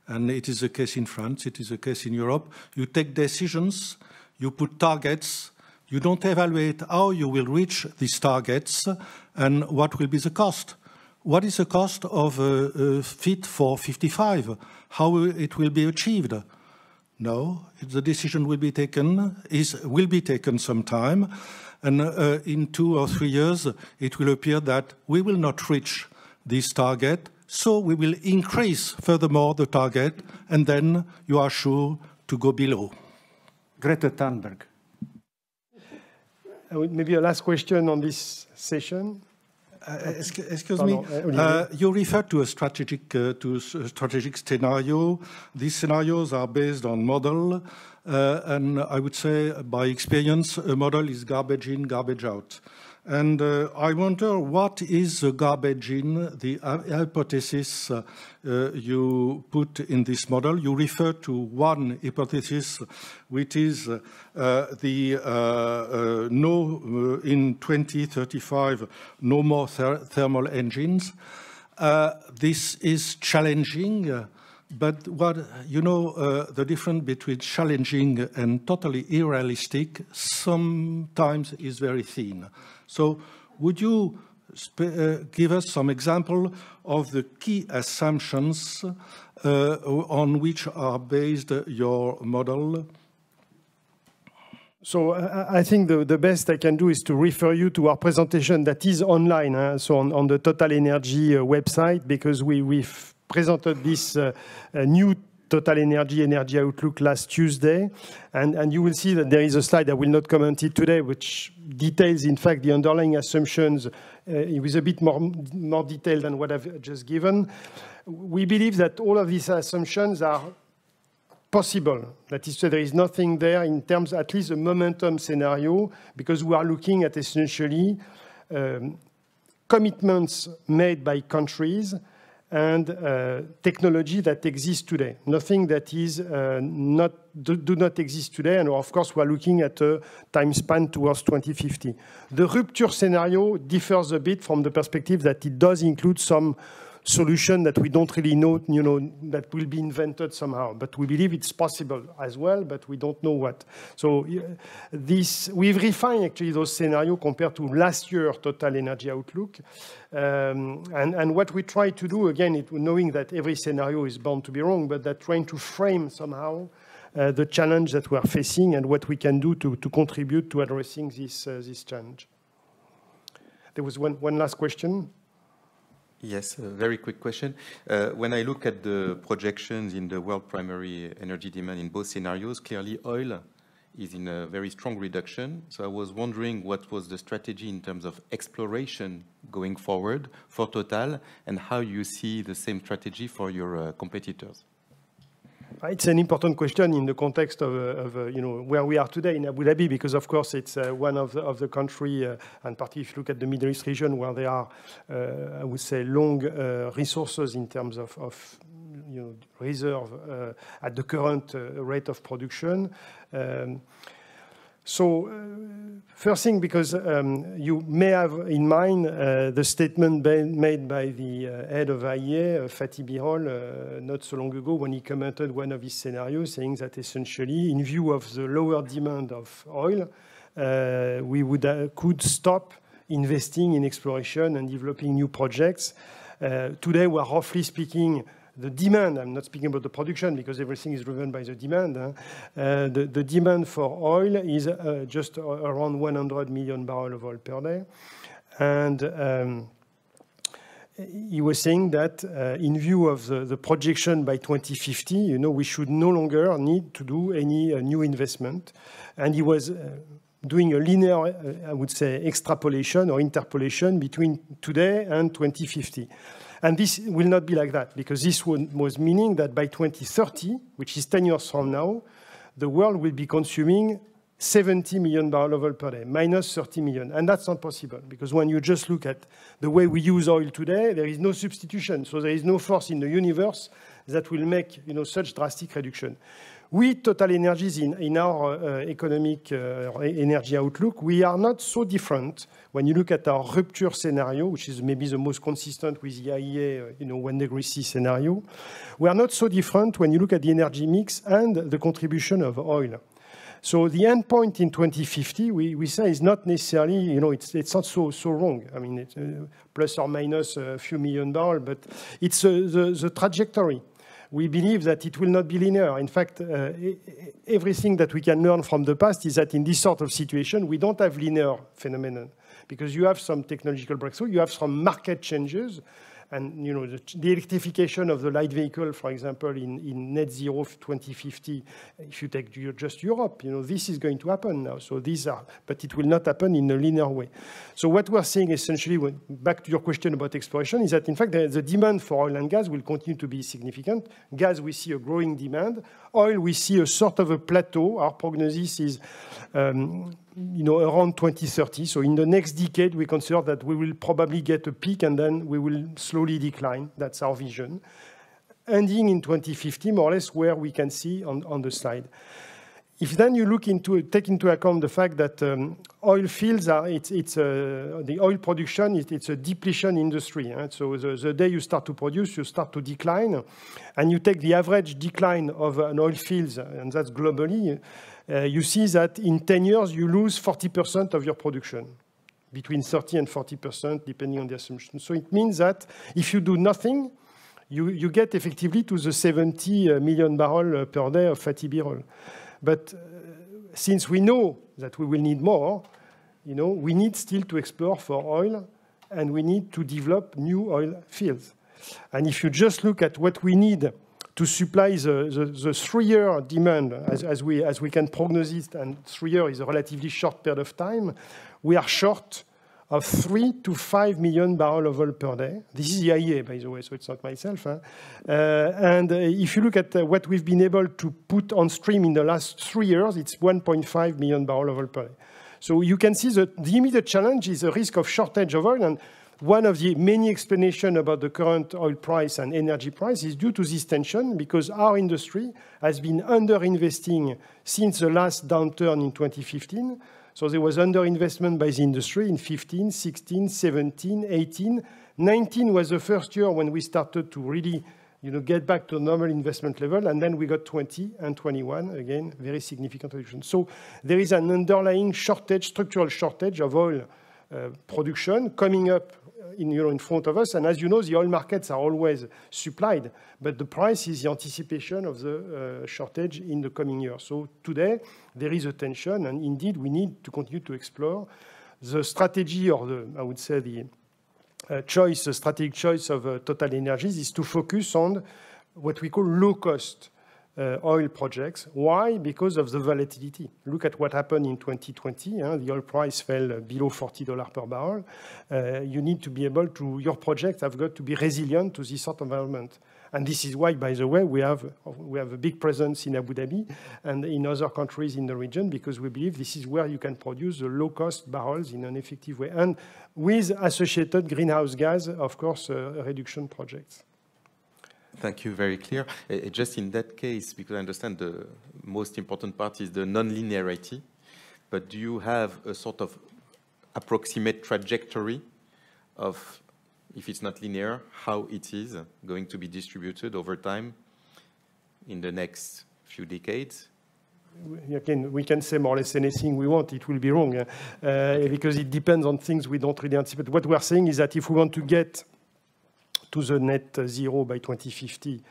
And it is a case in France, it is a case in Europe. You take decisions, you put targets, you don't evaluate how you will reach these targets and what will be the cost what is the cost of a, a Fit for 55? How it will be achieved? No, the decision will be taken, is, will be taken sometime, and uh, in two or three years, it will appear that we will not reach this target, so we will increase furthermore the target, and then you are sure to go below. Greta Thunberg. Uh, maybe a last question on this session. Uh, excuse me. Uh, you referred to a strategic uh, to a strategic scenario. These scenarios are based on model, uh, and I would say, by experience, a model is garbage in, garbage out. And uh, I wonder what is the garbage in, the hypothesis uh, uh, you put in this model. You refer to one hypothesis, which is uh, the uh, uh, no, in 2035, no more ther thermal engines. this is challenging. But what you know, uh, the difference between challenging and totally unrealistic sometimes is very thin. So would you uh, give us some example of the key assumptions uh, on which are based your model? So I think the, the best I can do is to refer you to our presentation that is online, huh? so on, on, the Total Energy uh, website, because we, we've presented this uh, new Total Energy Energy Outlook last Tuesday. And, and you will see that there is a slide, I will not comment it today, which details, in fact, the underlying assumptions uh, with a bit more, more detail than what I've just given. We believe that all of these assumptions are possible. That is, so there is nothing there in terms, at least a momentum scenario, because we are looking at essentially um, commitments made by countries and uh, technology that exists today. Nothing that is uh, not do, do, not exist today, and of course we are looking at a time span towards 2050. The rupture scenario differs a bit from the perspective that it does include some solution that we don't really know, you know, that will be invented somehow. But we believe it's possible as well, but we don't know what. So this, we've refined actually those scenarios compared to last year Total Energy Outlook. Um, and, and, what we try to do, again, it, knowing that every scenario is bound to be wrong, but that trying to frame somehow uh, the challenge that we're facing and what we can do to, to contribute to addressing this, uh, this challenge. There was one, one last question. Yes, a very quick question. Uh, when I look at the projections in the world primary energy demand in both scenarios, clearly oil is in a very strong reduction. So I was wondering what was the strategy in terms of exploration going forward for Total and how you see the same strategy for your uh, competitors. It's an important question in the context of, uh, of uh, you know, where we are today in Abu Dhabi, because of course it's uh, one of the, of the country, and particularly if you look at the Middle East region, where there are, I would say, long resources in terms of, of you know, reserve at the current rate of production. Um, so, uh, first thing, because um, you may have in mind uh, the statement made by the uh, head of IEA, uh, Fatih Birol, uh, not so long ago, when he commented one of his scenarios, saying that essentially, in view of the lower demand of oil, uh, we would could stop investing in exploration and developing new projects. today, we're roughly speaking the demand, I'm not speaking about the production because everything is driven by the demand. Huh? Uh, the, the, demand for oil is uh, just around 100 million barrels of oil per day. And um, he was saying that uh, in view of the, the, projection by 2050, you know, we should no longer need to do any uh, new investment. And he was uh, doing a linear, uh, I would say, extrapolation or interpolation between today and 2050. And this will not be like that, because this was meaning that by 2030, which is 10 years from now, the world will be consuming 70 million barrels of oil per day, minus 30 million. And that's not possible, because when you just look at the way we use oil today, there is no substitution. So there is no force in the universe that will make you know, such drastic reduction. We, Total Energies, in, in our uh, economic uh, energy outlook, we are not so different when you look at our rupture scenario, which is maybe the most consistent with the IEA, uh, you know, one degree C scenario. We are not so different when you look at the energy mix and the contribution of oil. So the endpoint in 2050, we, we say, is not necessarily, you know, it's, it's not so, so wrong. I mean, uh, plus or minus a few million barrels, but it's uh, the, the trajectory we believe that it will not be linear. In fact, uh, everything that we can learn from the past is that in this sort of situation, we don't have linear phenomenon because you have some technological breakthrough, you have some market changes, and you know, the, the, electrification of the light vehicle, for example, in, in net zero 2050, if you take just Europe, you know, this is going to happen now. So these are, but it will not happen in a linear way. So what we're seeing essentially, when, back to your question about exploration, is that in fact the, the demand for oil and gas will continue to be significant. Gas, we see a growing demand. Oil, we see a sort of a plateau. Our prognosis is um, you know, around 2030. So in the next decade, we consider that we will probably get a peak and then we will slowly decline. That's our vision. Ending in 2050, more or less where we can see on, on the slide. If then you look into, take into account the fact that um, oil fields are, it's, it's uh, the oil production, it, it's a depletion industry. Right? So the, the, day you start to produce, you start to decline. And you take the average decline of an oil fields, and that's globally, uh, you see that in 10 years, you lose 40% of your production, between 30 and 40%, depending on the assumption. So it means that if you do nothing, you, you get effectively to the 70 uh, million barrels per day of Fatih Birol. But uh, since we know that we will need more, you know, we need still to explore for oil and we need to develop new oil fields. And if you just look at what we need to supply the, the, the three-year demand, as, as, we, as we can prognosis, and three years is a relatively short period of time, we are short of 3 to 5 million barrels of oil per day. This is the IEA, by the way, so it's not myself. Huh? Uh, and uh, if you look at uh, what we've been able to put on stream in the last three years, it's 1.5 million barrels of oil per day. So you can see that the immediate challenge is the risk of shortage of oil, and one of the many explanations about the current oil price and energy price is due to this tension because our industry has been underinvesting since the last downturn in 2015. So there was underinvestment by the industry in 15, 16, 17, 18. 19 was the first year when we started to really you know, get back to normal investment level, and then we got 20 and 21, again, very significant reduction. So there is an underlying shortage, structural shortage of oil uh, production coming up in, you know, in front of us. And as you know, the oil markets are always supplied, but the price is the anticipation of the uh, shortage in the coming years. So today, there is a tension, and indeed, we need to continue to explore the strategy or the, I would say, the uh, choice, the strategic choice of uh, Total Energies is to focus on what we call low cost uh, oil projects. Why? Because of the volatility. Look at what happened in 2020. Huh? The oil price fell below $40 per barrel. Uh, you need to be able to, your projects have got to be resilient to this sort of environment. And this is why, by the way, we have, we have a big presence in Abu Dhabi and in other countries in the region because we believe this is where you can produce the low-cost barrels in an effective way. And with associated greenhouse gas, of course, uh, reduction projects. Thank you, very clear. Uh, just in that case, because I understand the most important part is the non-linearity, but do you have a sort of approximate trajectory of if it's not linear, how it is going to be distributed over time in the next few decades? Again, we can say more or less anything we want. It will be wrong uh, uh, because it depends on things we don't really anticipate. What we are saying is that if we want to get to the net zero by 2050,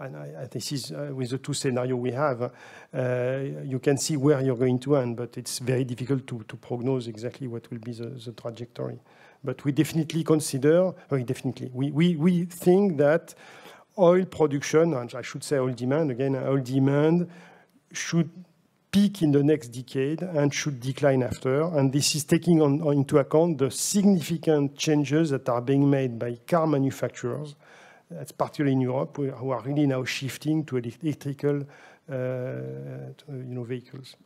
and I, this is uh, with the two scenario we have, uh, you can see where you're going to end, but it's very difficult to, to prognose exactly what will be the, the trajectory. But we definitely consider, oh, definitely, we, we, we think that oil production, and I should say oil demand, again, oil demand should peak in the next decade and should decline after. And this is taking on, on into account the significant changes that are being made by car manufacturers, that's particularly in Europe, who are really now shifting to electrical uh, you know, vehicles.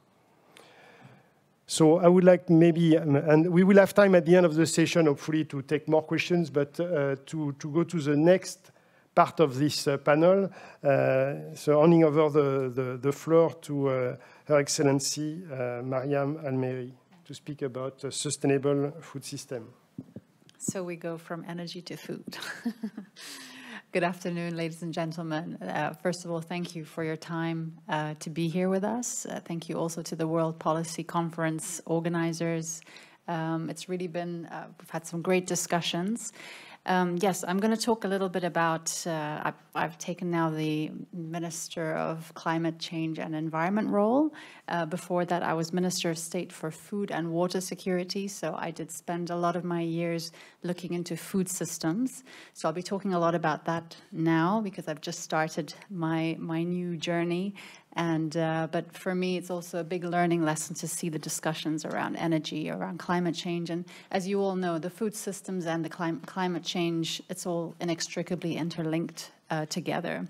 So I would like maybe, and we will have time at the end of the session, hopefully, to take more questions, but uh, to, to go to the next part of this uh, panel. Uh, so handing over the, the, the floor to uh, Her Excellency Mariam Al-Mheiri to speak about sustainable food system. So we go from energy to food. Good afternoon, ladies and gentlemen. Uh, first of all, thank you for your time uh, to be here with us. Uh, thank you also to the World Policy Conference organizers. Um, it's really been, we've had some great discussions. Um, yes, I'm going to talk a little bit about, uh, I've, I've, taken now the Minister of Climate Change and Environment role. Uh, before that, I was Minister of State for Food and Water Security, so I did spend a lot of my years looking into food systems. So I'll be talking a lot about that now because I've just started my, my new journey and, uh, but for me, it's also a big learning lesson to see the discussions around energy, around climate change. And as you all know, the food systems and the clim climate change, it's all inextricably interlinked uh, together.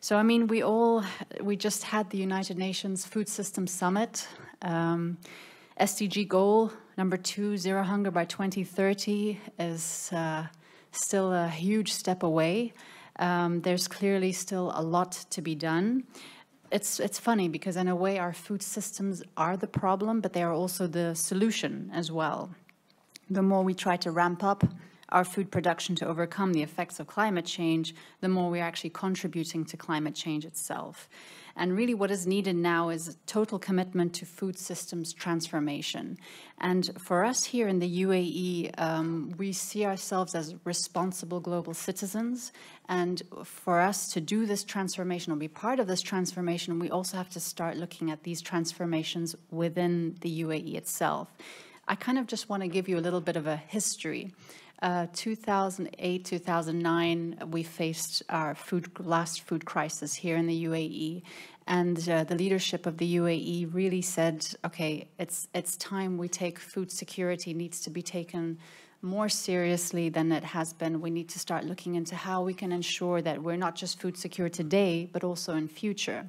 So, I mean, we all, we just had the United Nations Food System Summit. Um, SDG goal number two, zero hunger by 2030, is uh, still a huge step away. Um, there's clearly still a lot to be done it's it's funny because in a way our food systems are the problem, but they are also the solution as well. The more we try to ramp up our food production to overcome the effects of climate change, the more we're actually contributing to climate change itself. And really what is needed now is total commitment to food systems transformation. And for us here in the UAE, um, we see ourselves as responsible global citizens. And for us to do this transformation or be part of this transformation, we also have to start looking at these transformations within the UAE itself. I kind of just want to give you a little bit of a history. Uh, 2008, 2009, we faced our food, last food crisis here in the UAE. And uh, the leadership of the UAE really said, okay, it's, it's time we take food security needs to be taken more seriously than it has been. We need to start looking into how we can ensure that we're not just food secure today, but also in future.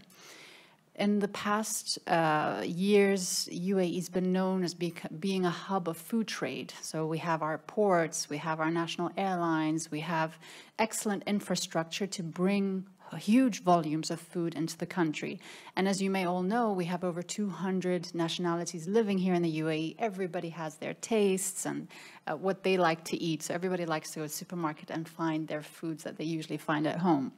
In the past uh, years, UAE has been known as be being a hub of food trade. So we have our ports, we have our national airlines, we have excellent infrastructure to bring huge volumes of food into the country. And as you may all know, we have over 200 nationalities living here in the UAE. Everybody has their tastes and uh, what they like to eat. So everybody likes to go to the supermarket and find their foods that they usually find at home.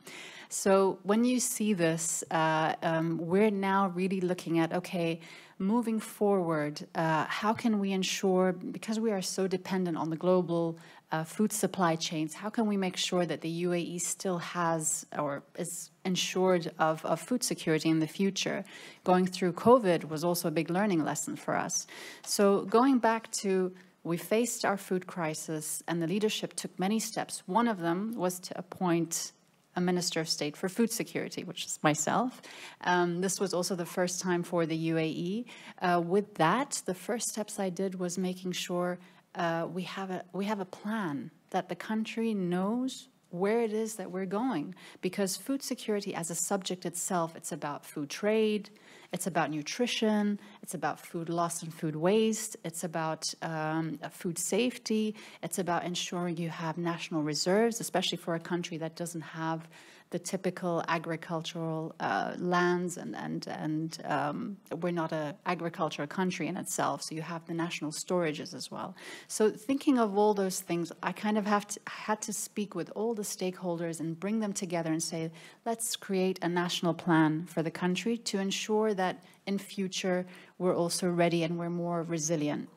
So when you see this, uh, um, we're now really looking at, okay, moving forward, uh, how can we ensure, because we are so dependent on the global uh, food supply chains, how can we make sure that the UAE still has or is ensured of, of food security in the future? Going through COVID was also a big learning lesson for us. So going back to we faced our food crisis and the leadership took many steps. One of them was to appoint a Minister of State for Food Security, which is myself. Um, this was also the first time for the UAE. Uh, with that, the first steps I did was making sure uh, we, have a, we have a plan that the country knows where it is that we're going. Because food security as a subject itself, it's about food trade, it's about nutrition, it's about food loss and food waste, it's about um, food safety, it's about ensuring you have national reserves, especially for a country that doesn't have the typical agricultural uh, lands, and and and um, we're not an agricultural country in itself. So you have the national storages as well. So thinking of all those things, I kind of have to had to speak with all the stakeholders and bring them together and say, let's create a national plan for the country to ensure that in future we're also ready and we're more resilient.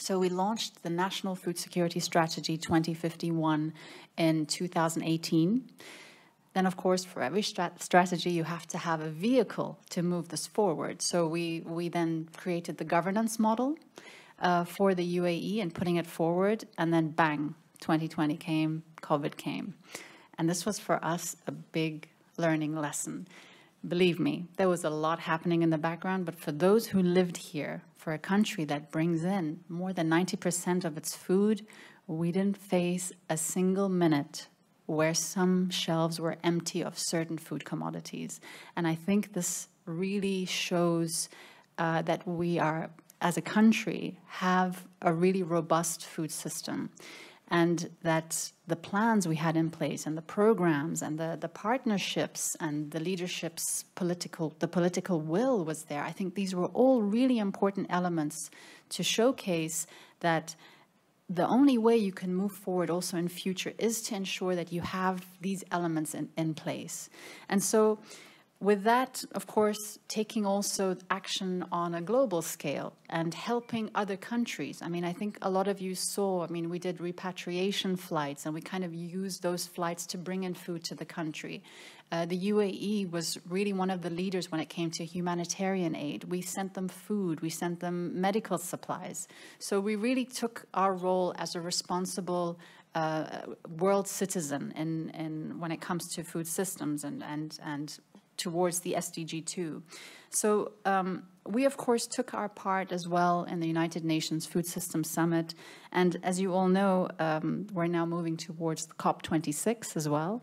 So we launched the National Food Security Strategy 2051 in 2018. Then, of course, for every strat strategy, you have to have a vehicle to move this forward. So we, we then created the governance model uh, for the UAE and putting it forward. And then bang, 2020 came, COVID came. And this was for us a big learning lesson. Believe me, there was a lot happening in the background, but for those who lived here, for a country that brings in more than 90% of its food, we didn't face a single minute where some shelves were empty of certain food commodities. And I think this really shows uh, that we are, as a country, have a really robust food system and that the plans we had in place and the programs and the, the partnerships and the leadership's political the political will was there i think these were all really important elements to showcase that the only way you can move forward also in future is to ensure that you have these elements in, in place. And so with that, of course, taking also action on a global scale and helping other countries. I mean, I think a lot of you saw, I mean, we did repatriation flights and we kind of used those flights to bring in food to the country. Uh, the UAE was really one of the leaders when it came to humanitarian aid. We sent them food, we sent them medical supplies. So we really took our role as a responsible uh, world citizen in, in when it comes to food systems and, and, and towards the SDG 2. So um, we, of course, took our part as well in the United Nations Food Systems Summit. And as you all know, um, we're now moving towards the COP26 as well.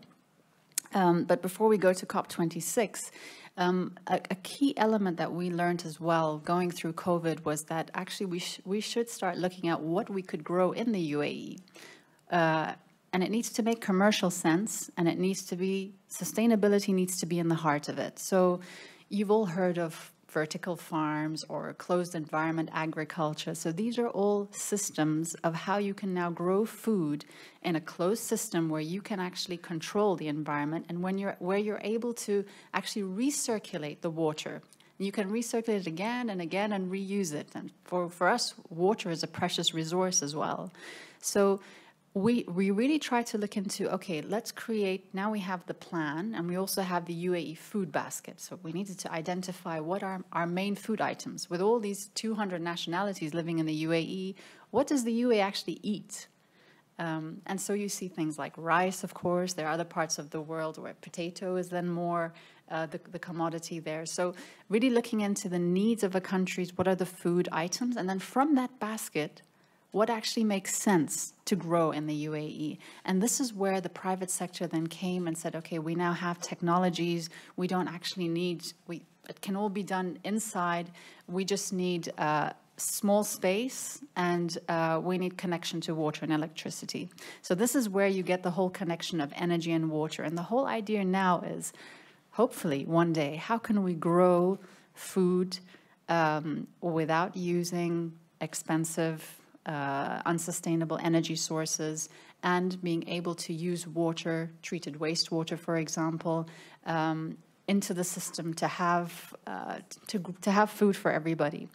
Um, but before we go to COP26, um, a, a, key element that we learned as well going through COVID was that actually we, sh we should start looking at what we could grow in the UAE. Uh, and it needs to make commercial sense and it needs to be sustainability needs to be in the heart of it. So you've all heard of vertical farms or closed environment agriculture. So these are all systems of how you can now grow food in a closed system where you can actually control the environment and when you're where you're able to actually recirculate the water. You can recirculate it again and again and reuse it. And for for us water is a precious resource as well. So we, we really try to look into, okay, let's create, now we have the plan and we also have the UAE food basket. So we needed to identify what are our main food items. With all these 200 nationalities living in the UAE, what does the UAE actually eat? Um, and so you see things like rice, of course. There are other parts of the world where potato is then more uh, the, the commodity there. So really looking into the needs of a country, what are the food items? And then from that basket, what actually makes sense to grow in the UAE. And this is where the private sector then came and said, okay, we now have technologies, we don't actually need, we, it can all be done inside, we just need uh, small space and uh, we need connection to water and electricity. So this is where you get the whole connection of energy and water. And the whole idea now is, hopefully one day, how can we grow food um, without using expensive uh, unsustainable energy sources and being able to use water, treated wastewater, for example, um, into the system to have, uh, to, to have food for everybody.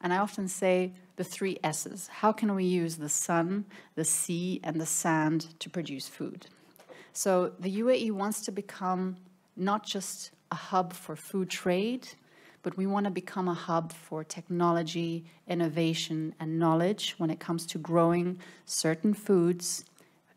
And I often say the three S's. How can we use the sun, the sea, and the sand to produce food? So the UAE wants to become not just a hub for food trade, but we want to become a hub for technology, innovation, and knowledge when it comes to growing certain foods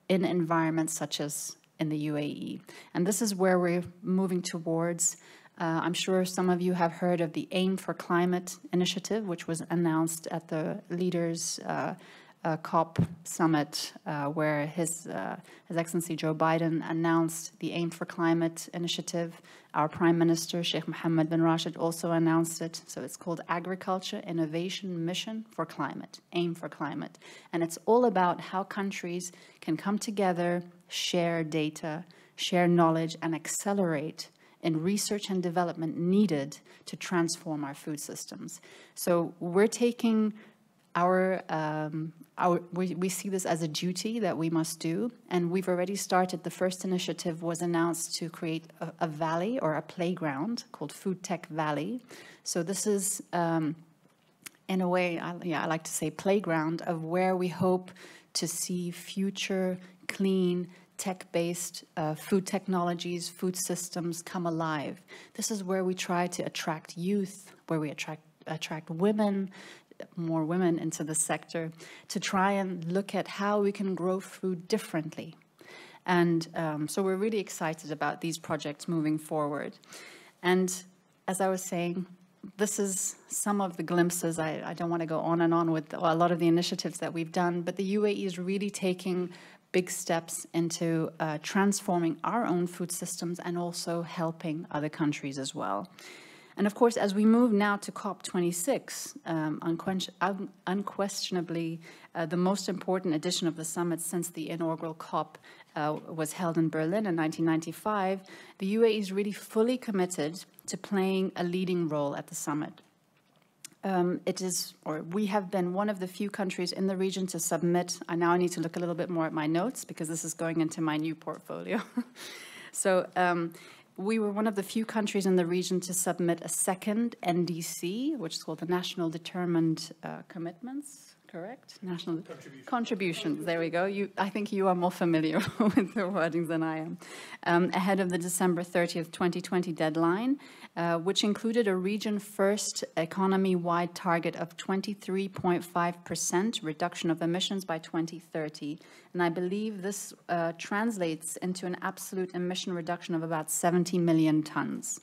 in environments such as in the UAE. And this is where we're moving towards. Uh, I'm sure some of you have heard of the Aim for Climate initiative, which was announced at the leaders' uh, uh, COP summit, uh, where His, uh, His Excellency Joe Biden announced the Aim for Climate initiative. Our Prime Minister, Sheikh Mohammed bin Rashid, also announced it. So it's called Agriculture Innovation Mission for Climate, Aim for Climate. And it's all about how countries can come together, share data, share knowledge, and accelerate in research and development needed to transform our food systems. So we're taking our, um, our we, we see this as a duty that we must do, and we've already started. The first initiative was announced to create a, a valley or a playground called Food Tech Valley. So this is, um, in a way, I, yeah, I like to say playground of where we hope to see future clean tech-based uh, food technologies, food systems come alive. This is where we try to attract youth, where we attract attract women, more women into the sector, to try and look at how we can grow food differently. And um, so we're really excited about these projects moving forward. And as I was saying, this is some of the glimpses. I, I don't want to go on and on with a lot of the initiatives that we've done, but the UAE is really taking big steps into uh, transforming our own food systems and also helping other countries as well. And of course, as we move now to COP26, um, un unquestionably uh, the most important edition of the summit since the inaugural COP uh, was held in Berlin in 1995, the UAE is really fully committed to playing a leading role at the summit. Um, it is, or we have been one of the few countries in the region to submit. I now need to look a little bit more at my notes because this is going into my new portfolio. so um, we were one of the few countries in the region to submit a second NDC, which is called the National Determined uh, Commitments correct? National contributions. contributions. There we go. You, I think you are more familiar with the wording than I am. Um, ahead of the December 30th, 2020 deadline, uh, which included a region-first economy-wide target of 23.5% reduction of emissions by 2030. And I believe this uh, translates into an absolute emission reduction of about 70 million tons.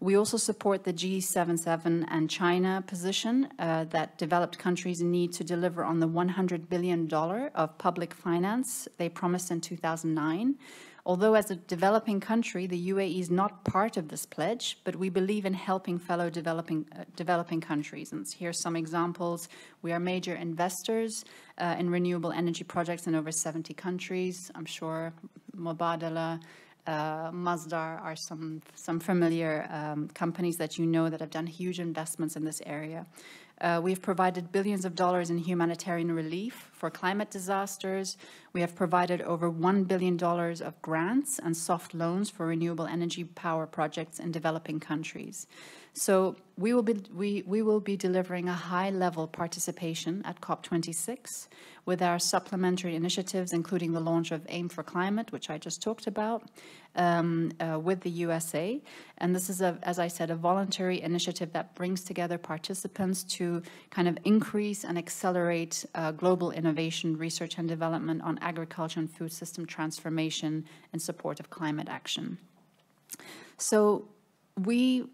We also support the G77 and China position uh, that developed countries need to deliver on the $100 billion of public finance they promised in 2009. Although as a developing country, the UAE is not part of this pledge, but we believe in helping fellow developing, uh, developing countries. And here are some examples. We are major investors uh, in renewable energy projects in over 70 countries. I'm sure Mubadala, uh, Masdar are some, some familiar um, companies that you know that have done huge investments in this area. Uh, we've provided billions of dollars in humanitarian relief for climate disasters. We have provided over $1 billion of grants and soft loans for renewable energy power projects in developing countries. So we will be, we, we will be delivering a high-level participation at COP26 with our supplementary initiatives, including the launch of AIM for Climate, which I just talked about, um, uh, with the USA. And this is, a, as I said, a voluntary initiative that brings together participants to kind of increase and accelerate uh, global innovation, research and development on agriculture and food system transformation in support of climate action. So we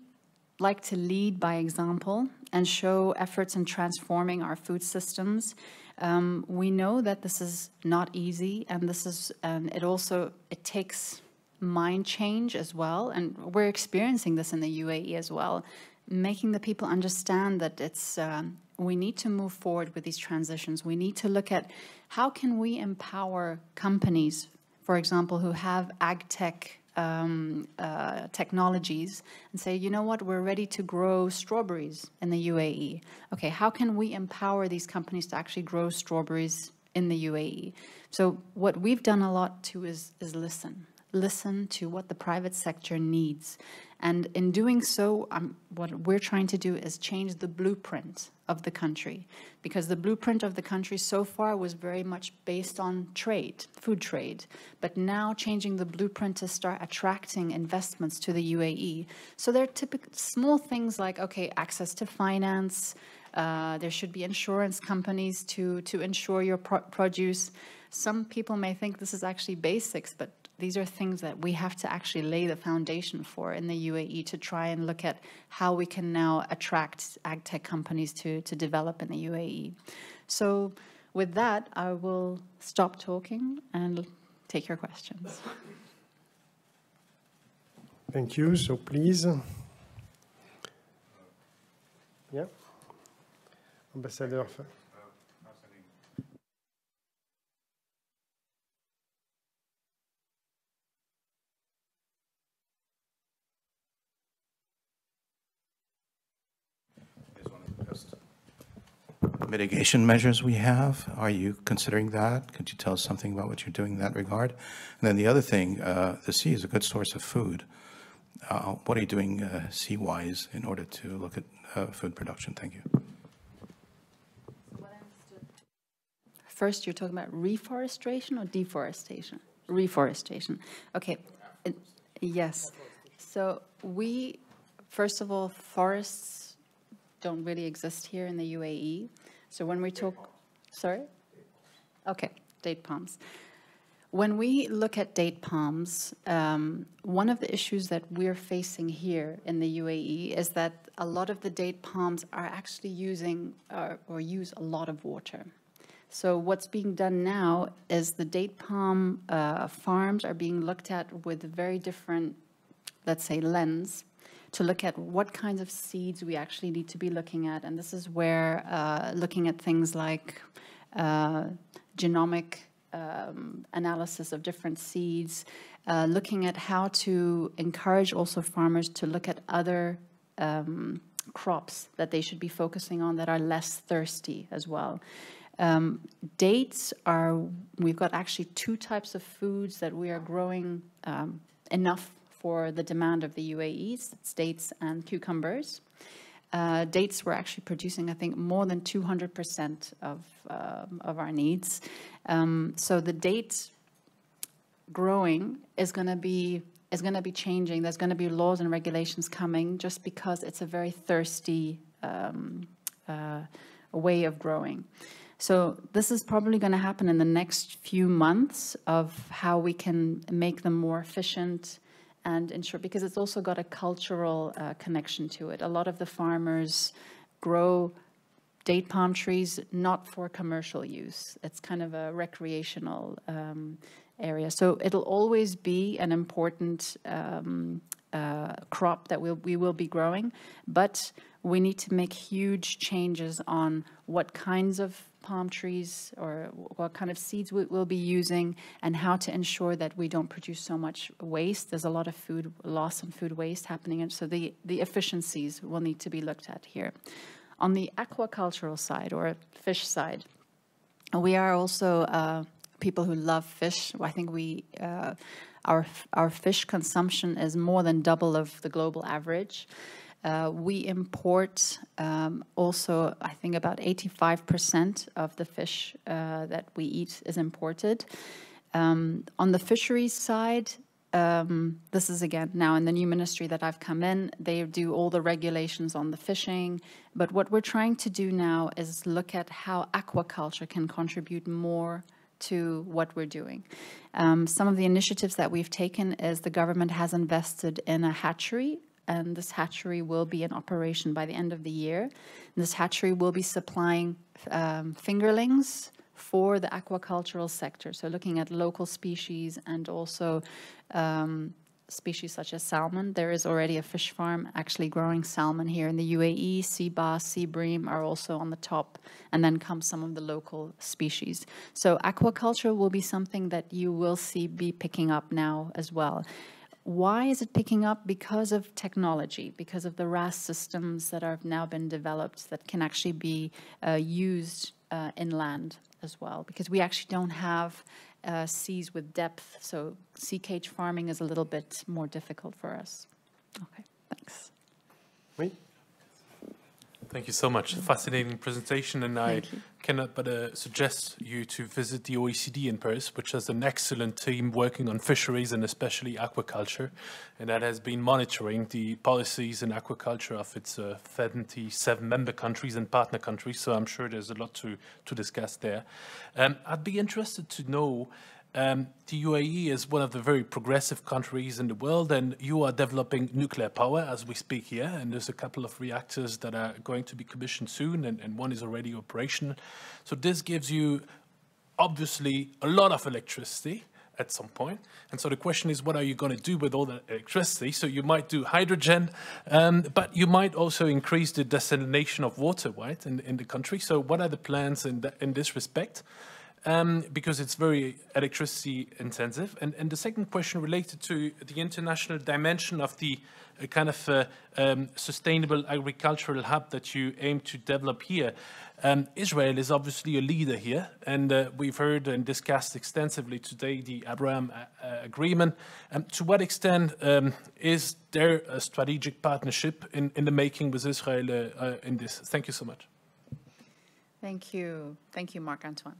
like to lead by example and show efforts in transforming our food systems. Um, we know that this is not easy, and this is, and it also it takes mind change as well, and we're experiencing this in the UAE as well, making the people understand that it's um, we need to move forward with these transitions. We need to look at how can we empower companies, for example, who have ag tech um, uh, technologies and say, you know what, we're ready to grow strawberries in the UAE. Okay, how can we empower these companies to actually grow strawberries in the UAE? So what we've done a lot too is, is listen. Listen to what the private sector needs and in doing so, um, what we're trying to do is change the blueprint of the country because the blueprint of the country so far was very much based on trade, food trade, but now changing the blueprint to start attracting investments to the UAE. So there are typical small things like, okay, access to finance, uh, there should be insurance companies to, to insure your pro produce. Some people may think this is actually basics, but these are things that we have to actually lay the foundation for in the UAE to try and look at how we can now attract ag tech companies to, to develop in the UAE. So with that, I will stop talking and take your questions. Thank you. So please. Yeah. Ambassador. Mitigation measures we have. Are you considering that? Could you tell us something about what you're doing in that regard? And then the other thing, uh, the sea is a good source of food. Uh, what are you doing uh, sea-wise in order to look at uh, food production? Thank you. First, you're talking about reforestation or deforestation? Reforestation. Okay. Yes. So we, first of all, forests don't really exist here in the UAE. So when we talk, sorry? Okay, date palms. When we look at date palms, um, one of the issues that we're facing here in the UAE is that a lot of the date palms are actually using uh, or use a lot of water. So what's being done now is the date palm uh, farms are being looked at with a very different, let's say, lens to look at what kinds of seeds we actually need to be looking at. And this is where uh, looking at things like uh, genomic um, analysis of different seeds, uh, looking at how to encourage also farmers to look at other um, crops that they should be focusing on that are less thirsty as well. Um, dates are, we've got actually two types of foods that we are growing um, enough for the demand of the UAE, dates and cucumbers. Uh, dates were actually producing, I think, more than 200% of, uh, of our needs. Um, so the date growing is going to be is going to be changing. There's going to be laws and regulations coming just because it's a very thirsty um, uh, way of growing. So this is probably going to happen in the next few months of how we can make them more efficient, and ensure, because it's also got a cultural uh, connection to it. A lot of the farmers grow date palm trees not for commercial use. It's kind of a recreational um, area. So it'll always be an important um, uh, crop that we'll, we will be growing, but we need to make huge changes on what kinds of palm trees or what kind of seeds we will be using and how to ensure that we don't produce so much waste. There's a lot of food loss and food waste happening, and so the, the efficiencies will need to be looked at here. On the aquacultural side or fish side, we are also uh, people who love fish. I think we uh, our our fish consumption is more than double of the global average. Uh, we import um, also, I think about 85% of the fish uh, that we eat is imported. Um, on the fisheries side, um, this is again now in the new ministry that I've come in, they do all the regulations on the fishing. But what we're trying to do now is look at how aquaculture can contribute more to what we're doing. Um, some of the initiatives that we've taken is the government has invested in a hatchery and this hatchery will be in operation by the end of the year. And this hatchery will be supplying um, fingerlings for the aquacultural sector, so looking at local species and also um, species such as salmon. There is already a fish farm actually growing salmon here in the UAE. Sea bass, sea bream are also on the top, and then come some of the local species. So aquaculture will be something that you will see be picking up now as well. Why is it picking up? Because of technology, because of the RAS systems that have now been developed that can actually be uh, used uh, inland as well, because we actually don't have uh, seas with depth, so sea cage farming is a little bit more difficult for us. Okay, thanks. Oui. Thank you so much. Fascinating presentation, and I cannot but uh, suggest you to visit the OECD in Paris, which has an excellent team working on fisheries and especially aquaculture, and that has been monitoring the policies in aquaculture of its uh, 77 member countries and partner countries. So I'm sure there's a lot to to discuss there. Um, I'd be interested to know Um, the UAE is one of the very progressive countries in the world, and you are developing nuclear power as we speak here. And there's a couple of reactors that are going to be commissioned soon, and, and one is already operational. So this gives you obviously a lot of electricity at some point. And so the question is, what are you going to do with all that electricity? So you might do hydrogen, um, but you might also increase the desalination of water, right, in, in the country. So what are the plans in, in this respect? Um, because it's very electricity intensive. And, and the second question related to the international dimension of the uh, kind of uh, um, sustainable agricultural hub that you aim to develop here. Um, Israel is obviously a leader here, and uh, we've heard and discussed extensively today the Abraham uh, uh Agreement. Um, to what extent um, is there a strategic partnership in, in the making with Israel uh, in this? Thank you so much. Thank you. Thank you, Marc Antoine.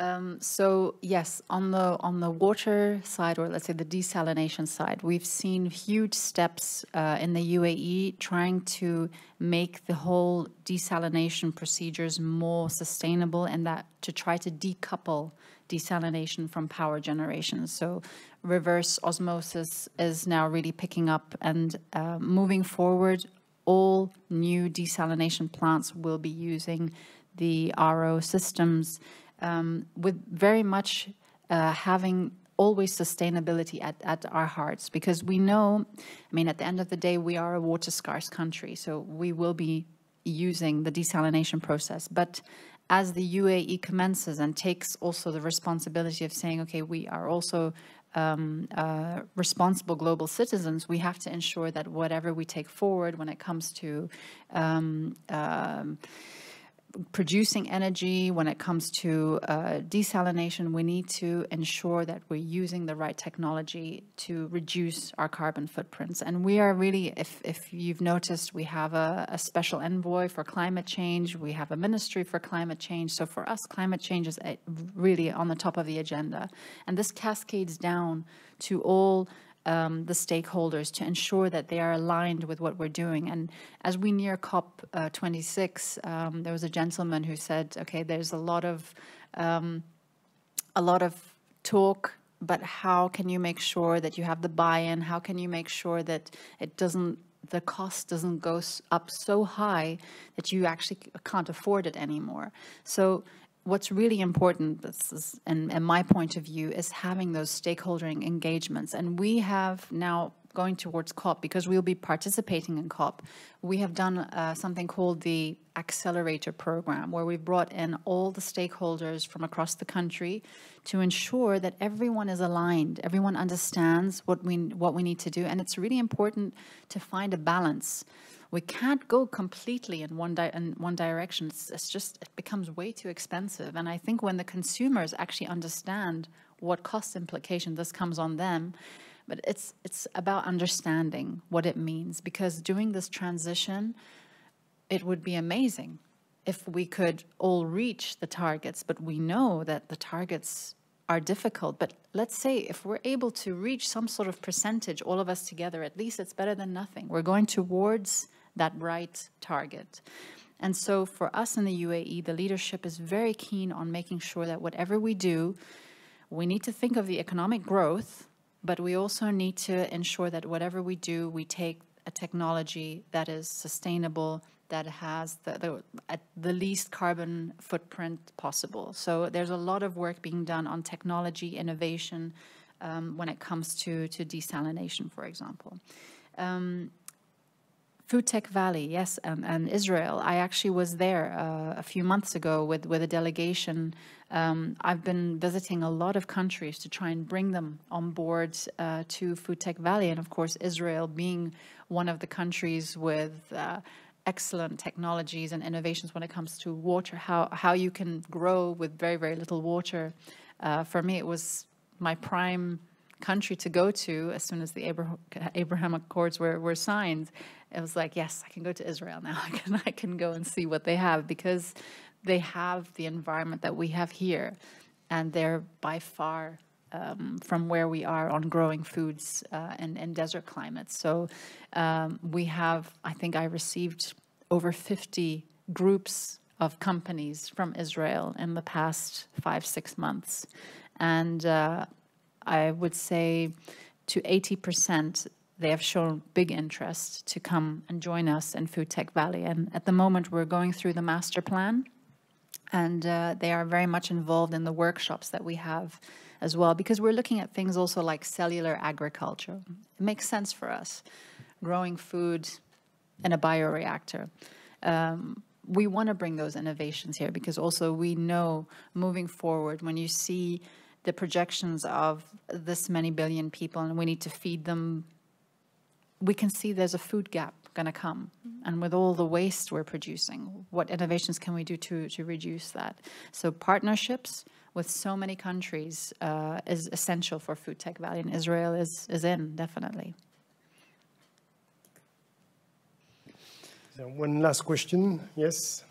Um, so yes, on the on the water side, or let's say the desalination side, we've seen huge steps uh, in the UAE trying to make the whole desalination procedures more sustainable, and that to try to decouple desalination from power generation. So reverse osmosis is now really picking up, and uh, moving forward, all new desalination plants will be using the RO systems um, with very much uh, having always sustainability at, at our hearts because we know, I mean, at the end of the day, we are a water scarce country, so we will be using the desalination process. But as the UAE commences and takes also the responsibility of saying, okay, we are also um, uh, responsible global citizens, we have to ensure that whatever we take forward when it comes to um, um, producing energy, when it comes to uh, desalination, we need to ensure that we're using the right technology to reduce our carbon footprints. And we are really, if, if you've noticed, we have a, a special envoy for climate change, we have a ministry for climate change. So for us, climate change is uh, really on the top of the agenda. And this cascades down to all um, the stakeholders to ensure that they are aligned with what we're doing. And as we near COP26, uh, um, there was a gentleman who said, "Okay, there's a lot of um, a lot of talk." But how can you make sure that you have the buy-in? How can you make sure that it doesn't the cost doesn't go up so high that you actually can't afford it anymore. So what's really important, this is, and, and my point of view, is having those stakeholder engagements. And we have now going towards COP because we'll be participating in COP. We have done uh, something called the Accelerator Program, where we've brought in all the stakeholders from across the country to ensure that everyone is aligned, everyone understands what we what we need to do, and it's really important to find a balance we can't go completely in one di- in one direction. It's, it's just it becomes way too expensive. And I think when the consumers actually understand what cost implication this comes on them, but it's it's about understanding what it means because doing this transition, it would be amazing if we could all reach the targets. But we know that the targets are difficult. But let's say if we're able to reach some sort of percentage, all of us together, at least it's better than nothing. We're going towards that right target. And so for us in the UAE, the leadership is very keen on making sure that whatever we do, we need to think of the economic growth, but we also need to ensure that whatever we do, we take a technology that is sustainable, that has the, the, at the least carbon footprint possible. So there's a lot of work being done on technology innovation um, when it comes to, to desalination, for example. Um, Food Tech Valley, yes, and, and Israel. I actually was there uh, a few months ago with, with a delegation. Um, I've been visiting a lot of countries to try and bring them on board uh, to Food Tech Valley. And of course, Israel being one of the countries with uh, excellent technologies and innovations when it comes to water, how, how you can grow with very, very little water. Uh, for me, it was my prime country to go to as soon as the Abraham, Abraham Accords were, were signed it was like, yes, I can go to Israel now. I can, I can go and see what they have because they have the environment that we have here. And they're by far um, from where we are on growing foods uh, and, and desert climates. So um, we have, I think I received over 50 groups of companies from Israel in the past five, six months. And uh, I would say to 80%, they have shown big interest to come and join us in Food Tech Valley. And at the moment, we're going through the master plan, and uh, they are very much involved in the workshops that we have as well, because we're looking at things also like cellular agriculture. It makes sense for us, growing food in a bioreactor. Um, we want to bring those innovations here because also we know moving forward, when you see the projections of this many billion people and we need to feed them, we can see there's a food gap going to come. And with all the waste we're producing, what innovations can we do to, to reduce that? So partnerships with so many countries uh, is essential for Food Tech Valley, and Israel is, is in, definitely. So one last question. Yes?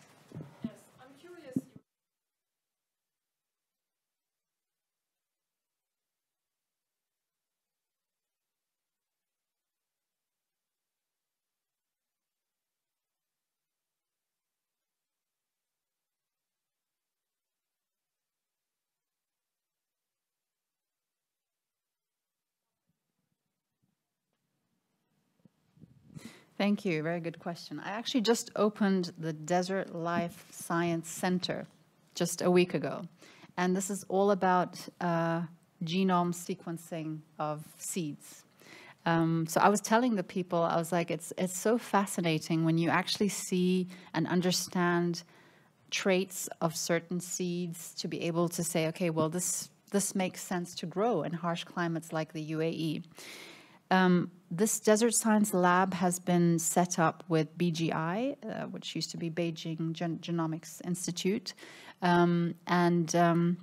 Thank you. Very good question. I actually just opened the Desert Life Science Center just a week ago. And this is all about uh, genome sequencing of seeds. Um, so I was telling the people, I was like, it's, it's so fascinating when you actually see and understand traits of certain seeds to be able to say, okay, well, this, this makes sense to grow in harsh climates like the UAE. Um, this Desert Science Lab has been set up with BGI, uh, which used to be Beijing Gen Genomics Institute. Um, and um,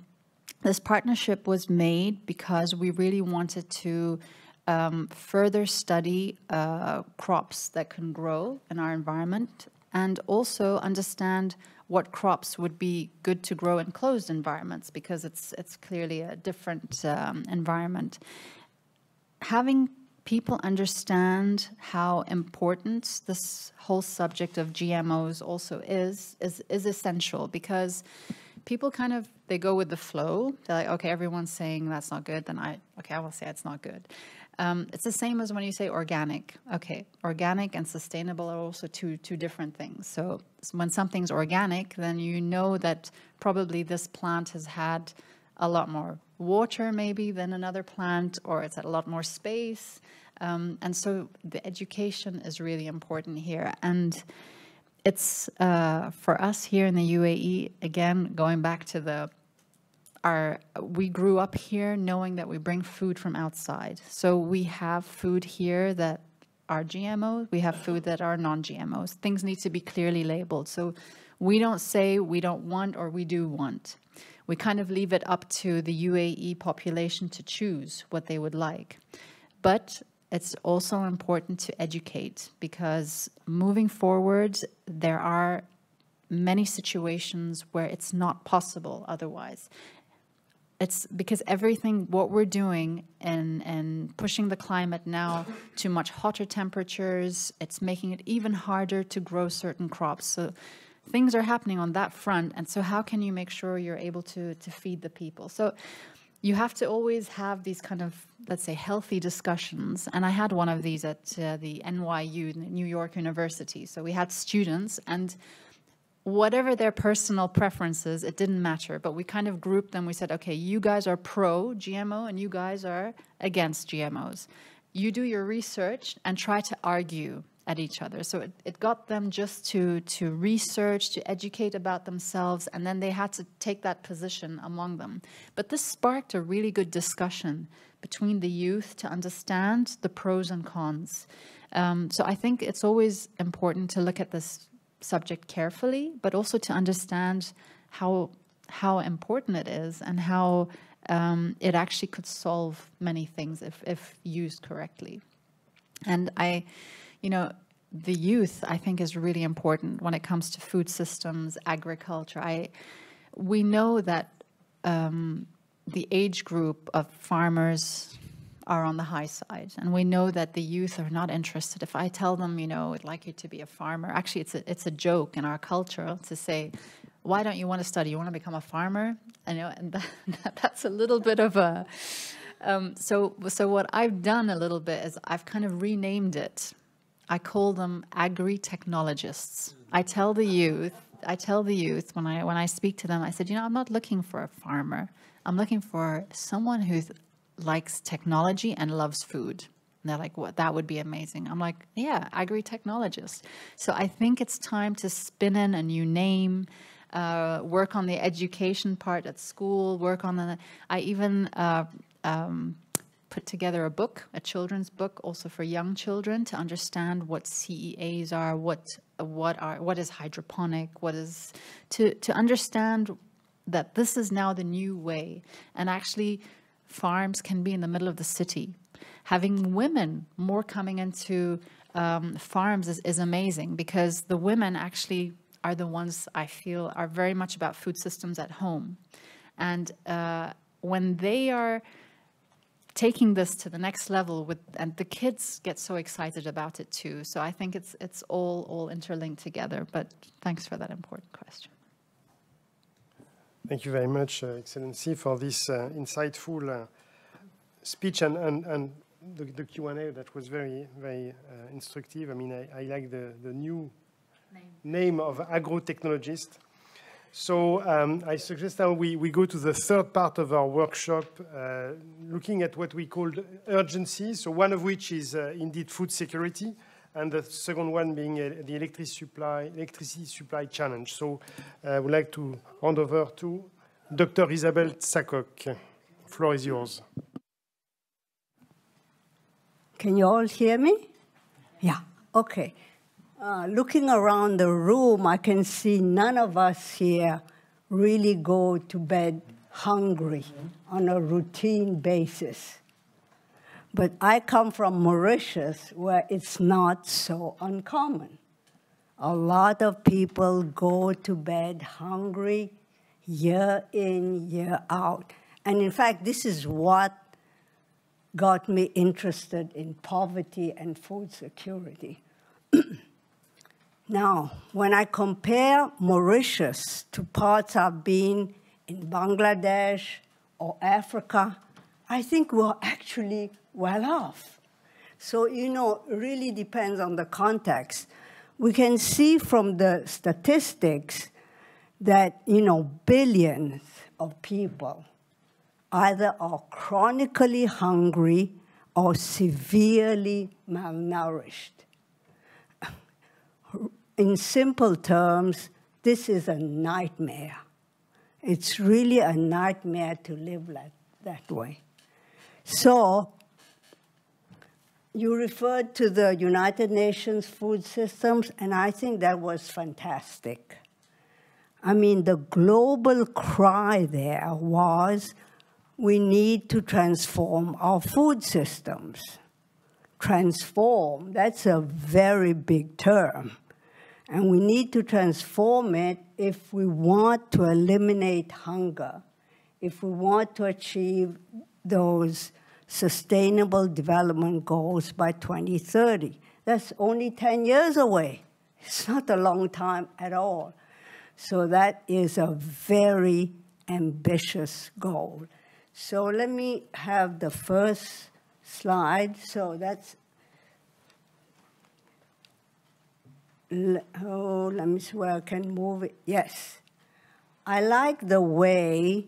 this partnership was made because we really wanted to um, further study uh, crops that can grow in our environment and also understand what crops would be good to grow in closed environments because it's it's clearly a different um, environment. Having people understand how important this whole subject of GMOs also is, is, is essential because people kind of, they go with the flow. They're like, okay, everyone's saying that's not good, then I, okay, I will say it's not good. Um, it's the same as when you say organic. Okay, organic and sustainable are also two, two different things. So when something's organic, then you know that probably this plant has had a lot more water maybe than another plant, or it's a lot more space. Um, and so the education is really important here. And it's uh, for us here in the UAE, again, going back to the our, we grew up here knowing that we bring food from outside. So we have food here that are GMOs, we have food that are non-GMOs. Things need to be clearly labeled. So we don't say we don't want or we do want we kind of leave it up to the UAE population to choose what they would like. But it's also important to educate because moving forward, there are many situations where it's not possible otherwise. It's because everything, what we're doing and, and pushing the climate now to much hotter temperatures, it's making it even harder to grow certain crops. So things are happening on that front. And so how can you make sure you're able to, to feed the people? So you have to always have these kind of, let's say, healthy discussions. And I had one of these at uh, the NYU, New York University. So we had students and whatever their personal preferences, it didn't matter. But we kind of grouped them. We said, okay, you guys are pro GMO and you guys are against GMOs. You do your research and try to argue at each other. So it, it got them just to, to research, to educate about themselves, and then they had to take that position among them. But this sparked a really good discussion between the youth to understand the pros and cons. Um, so I think it's always important to look at this subject carefully, but also to understand how how important it is and how um, it actually could solve many things if, if used correctly. And I, you know, the youth, I think, is really important when it comes to food systems, agriculture. I, we know that um, the age group of farmers are on the high side, and we know that the youth are not interested. If I tell them, you know, I'd like you to be a farmer, actually, it's a, it's a joke in our culture to say, why don't you want to study? You want to become a farmer? I know, and that, that's a little bit of a. Um, so, so what I've done a little bit is I've kind of renamed it. I call them agri-technologists. I tell the youth, I tell the youth when I when I speak to them, I said, you know, I'm not looking for a farmer. I'm looking for someone who likes technology and loves food. And they're like, what? That would be amazing. I'm like, yeah, agri-technologist. So I think it's time to spin in a new name, uh, work on the education part at school, work on the, I even uh, um, put together a book, a children's book, also for young children to understand what CEAs are, what what are what is hydroponic, what is to to understand that this is now the new way, and actually, farms can be in the middle of the city. Having women more coming into um, farms is, is amazing because the women actually are the ones I feel are very much about food systems at home, and uh, when they are taking this to the next level with and the kids get so excited about it too. So i think it's it's all all interlinked together but thanks for that important question. Thank you very much uh, excellency for this uh, insightful uh, speech and and, and the, the q&a that was very very uh, instructive. I mean i, I like the the new name, name of agro-technologist so um, I suggest now we, we go to the third part of our workshop, uh, looking at what we call urgencies. So one of which is uh, indeed food security, and the second one being uh, the electricity supply, electricity supply challenge. So uh, I would like to hand over to Dr. Isabelle Tsakok. Floor is yours. Can you all hear me? Yeah, okay. Uh, looking around the room, I can see none of us here really go to bed hungry on a routine basis. But I come from Mauritius, where it's not so uncommon. A lot of people go to bed hungry year in, year out. And in fact, this is what got me interested in poverty and food security. Now, when I compare Mauritius to parts I've been in Bangladesh or Africa, I think we're actually well off. So, you know, it really depends on the context. We can see from the statistics that, you know, billions of people either are chronically hungry or severely malnourished in simple terms, this is a nightmare. It's really a nightmare to live like that way. So, you referred to the United Nations food systems, and I think that was fantastic. I mean, the global cry there was we need to transform our food systems. Transform, that's a very big term. And we need to transform it if we want to eliminate hunger, if we want to achieve those sustainable development goals by 2030. That's only 10 years away. It's not a long time at all. So that is a very ambitious goal. So let me have the first slide. So that's oh, let me see where I can move it. Yes. I like the way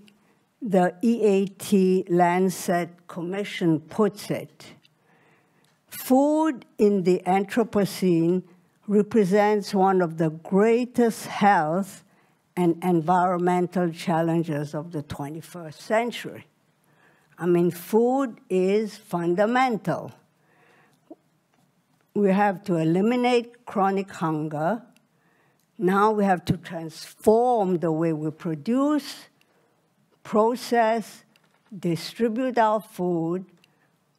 the EAT Lancet Commission puts it. Food in the Anthropocene represents one of the greatest health and environmental challenges of the 21st century. I mean, food is fundamental we have to eliminate chronic hunger. Now we have to transform the way we produce, process, distribute our food,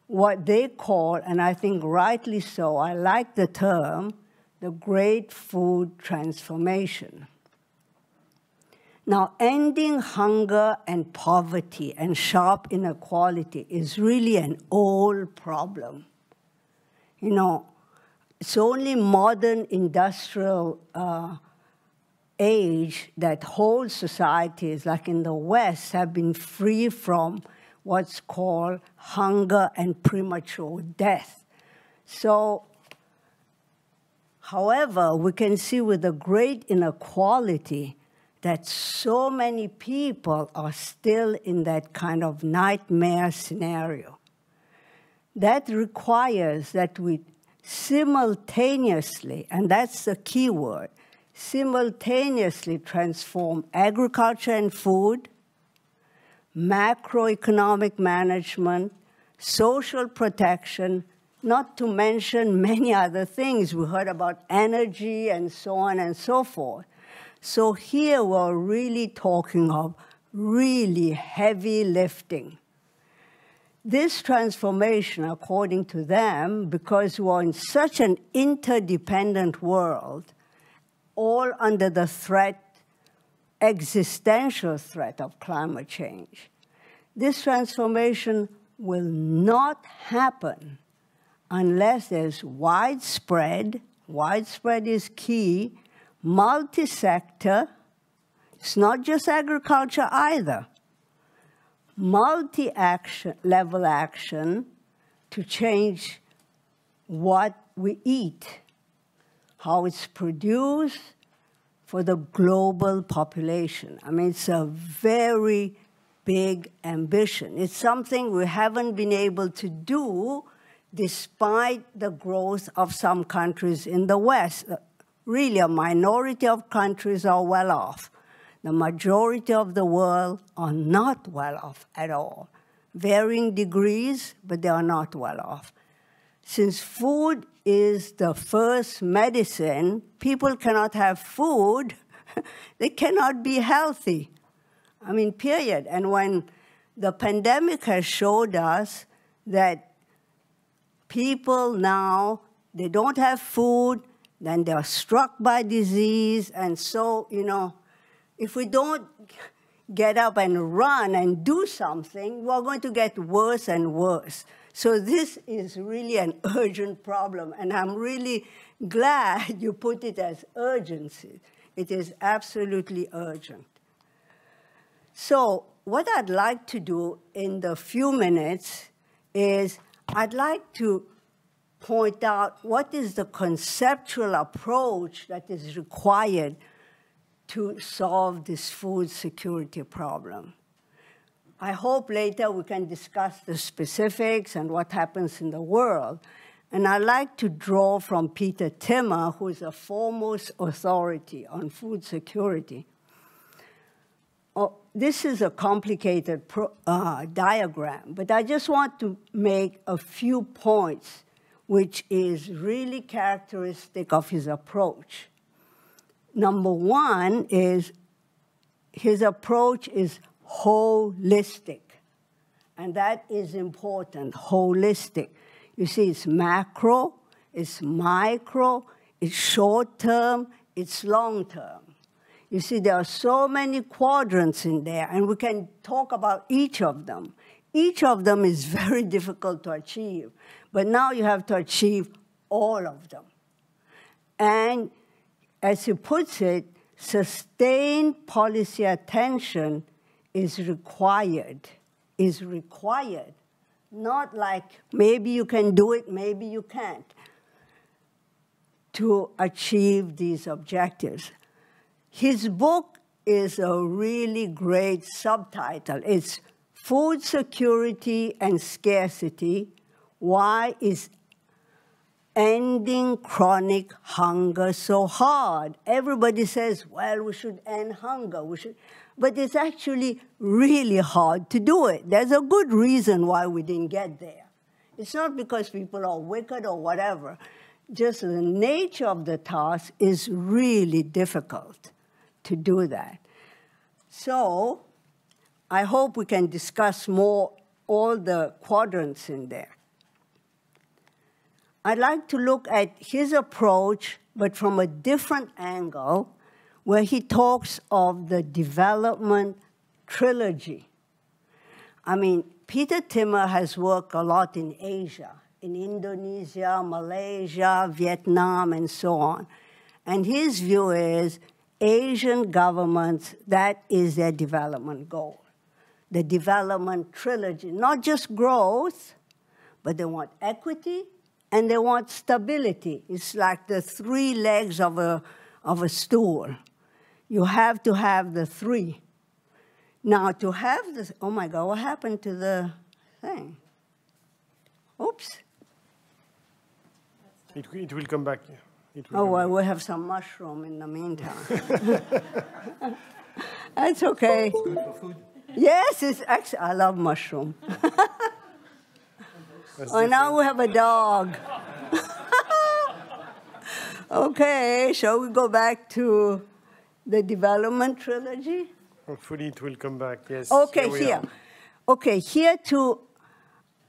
what they call, and I think rightly so, I like the term, the great food transformation. Now, ending hunger and poverty and sharp inequality is really an old problem. You know, it's only modern industrial uh, age that whole societies, like in the West, have been free from what's called hunger and premature death. So, however, we can see with the great inequality that so many people are still in that kind of nightmare scenario. That requires that we simultaneously, and that's the key word, simultaneously transform agriculture and food, macroeconomic management, social protection, not to mention many other things. We heard about energy and so on and so forth. So here we're really talking of really heavy lifting. This transformation, according to them, because we're in such an interdependent world, all under the threat, existential threat of climate change, this transformation will not happen unless there's widespread, widespread is key, multi-sector, it's not just agriculture either, multi-action level action to change what we eat, how it's produced for the global population. I mean, it's a very big ambition. It's something we haven't been able to do despite the growth of some countries in the West really a minority of countries are well off. The majority of the world are not well off at all. Varying degrees, but they are not well off. Since food is the first medicine, people cannot have food, they cannot be healthy. I mean, period. And when the pandemic has showed us that people now, they don't have food, then they are struck by disease. And so, you know, if we don't get up and run and do something, we're going to get worse and worse. So this is really an urgent problem. And I'm really glad you put it as urgency. It is absolutely urgent. So what I'd like to do in the few minutes is I'd like to point out what is the conceptual approach that is required to solve this food security problem. I hope later we can discuss the specifics and what happens in the world. And I'd like to draw from Peter Timmer, who is a foremost authority on food security. Oh, this is a complicated pro, uh, diagram, but I just want to make a few points which is really characteristic of his approach. Number one is his approach is holistic, and that is important, holistic. You see, it's macro, it's micro, it's short term, it's long term. You see, there are so many quadrants in there, and we can talk about each of them. Each of them is very difficult to achieve. But now you have to achieve all of them. And as he puts it, sustained policy attention is required, is required. Not like maybe you can do it, maybe you can't, to achieve these objectives. His book is a really great subtitle. It's Food Security and Scarcity why is ending chronic hunger so hard? Everybody says, well, we should end hunger. We should, but it's actually really hard to do it. There's a good reason why we didn't get there. It's not because people are wicked or whatever. Just the nature of the task is really difficult to do that. So I hope we can discuss more all the quadrants in there. I'd like to look at his approach, but from a different angle, where he talks of the development trilogy. I mean, Peter Timmer has worked a lot in Asia, in Indonesia, Malaysia, Vietnam, and so on. And his view is Asian governments, that is their development goal. The development trilogy, not just growth, but they want equity and they want stability. It's like the three legs of a, of a stool. You have to have the three. Now, to have this, oh my God, what happened to the thing? Oops. It, it will come back. Will oh, well, back. we have some mushroom in the meantime. That's okay. Yes, it's actually, I love mushroom. oh, now we have a dog. okay, shall we go back to the development trilogy? Oh, Hopefully it will come back, yes. Okay, here. here. Okay, here too,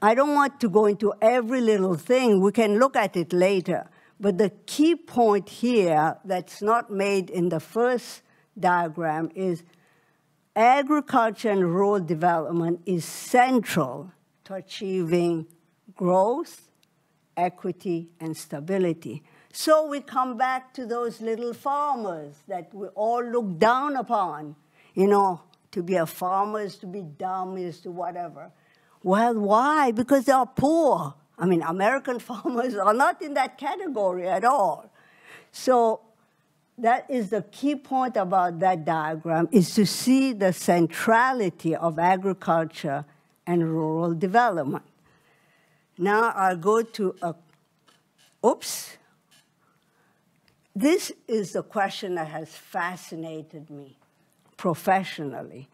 I don't want to go into every little thing. We can look at it later. But the key point here that's not made in the first diagram is agriculture and rural development is central to achieving growth, equity, and stability. So we come back to those little farmers that we all look down upon. You know, to be a farmer is to be dumb, is to whatever. Well, why? Because they are poor. I mean, American farmers are not in that category at all. So that is the key point about that diagram, is to see the centrality of agriculture and rural development. Now I'll go to a, oops. This is the question that has fascinated me professionally,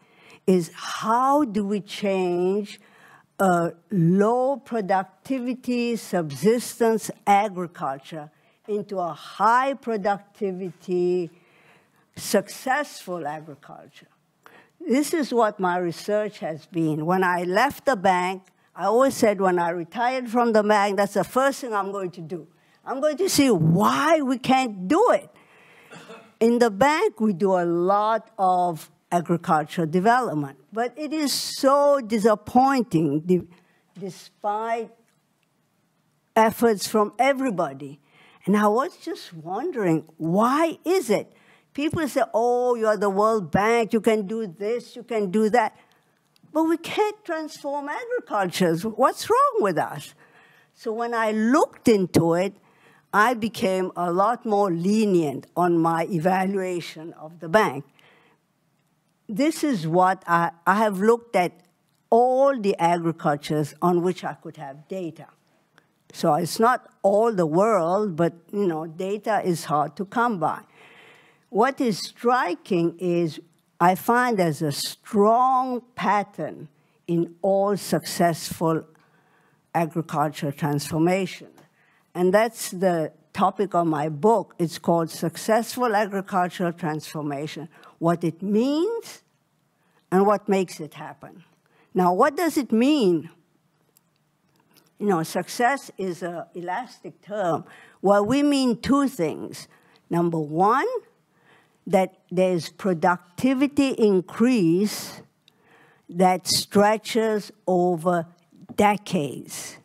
is how do we change a low productivity subsistence agriculture into a high productivity, successful agriculture. This is what my research has been. When I left the bank, I always said when I retired from the bank, that's the first thing I'm going to do. I'm going to see why we can't do it. In the bank, we do a lot of agricultural development, but it is so disappointing despite efforts from everybody. And I was just wondering, why is it? People say, oh, you're the World Bank, you can do this, you can do that. But we can't transform agriculture. What's wrong with us? So when I looked into it, I became a lot more lenient on my evaluation of the bank. This is what I, I have looked at all the agricultures on which I could have data. So it's not all the world, but you know, data is hard to come by. What is striking is I find there's a strong pattern in all successful agricultural transformation. And that's the topic of my book. It's called Successful Agricultural Transformation, what it means and what makes it happen. Now, what does it mean? you know, success is an elastic term. Well, we mean two things. Number one, that there's productivity increase that stretches over decades.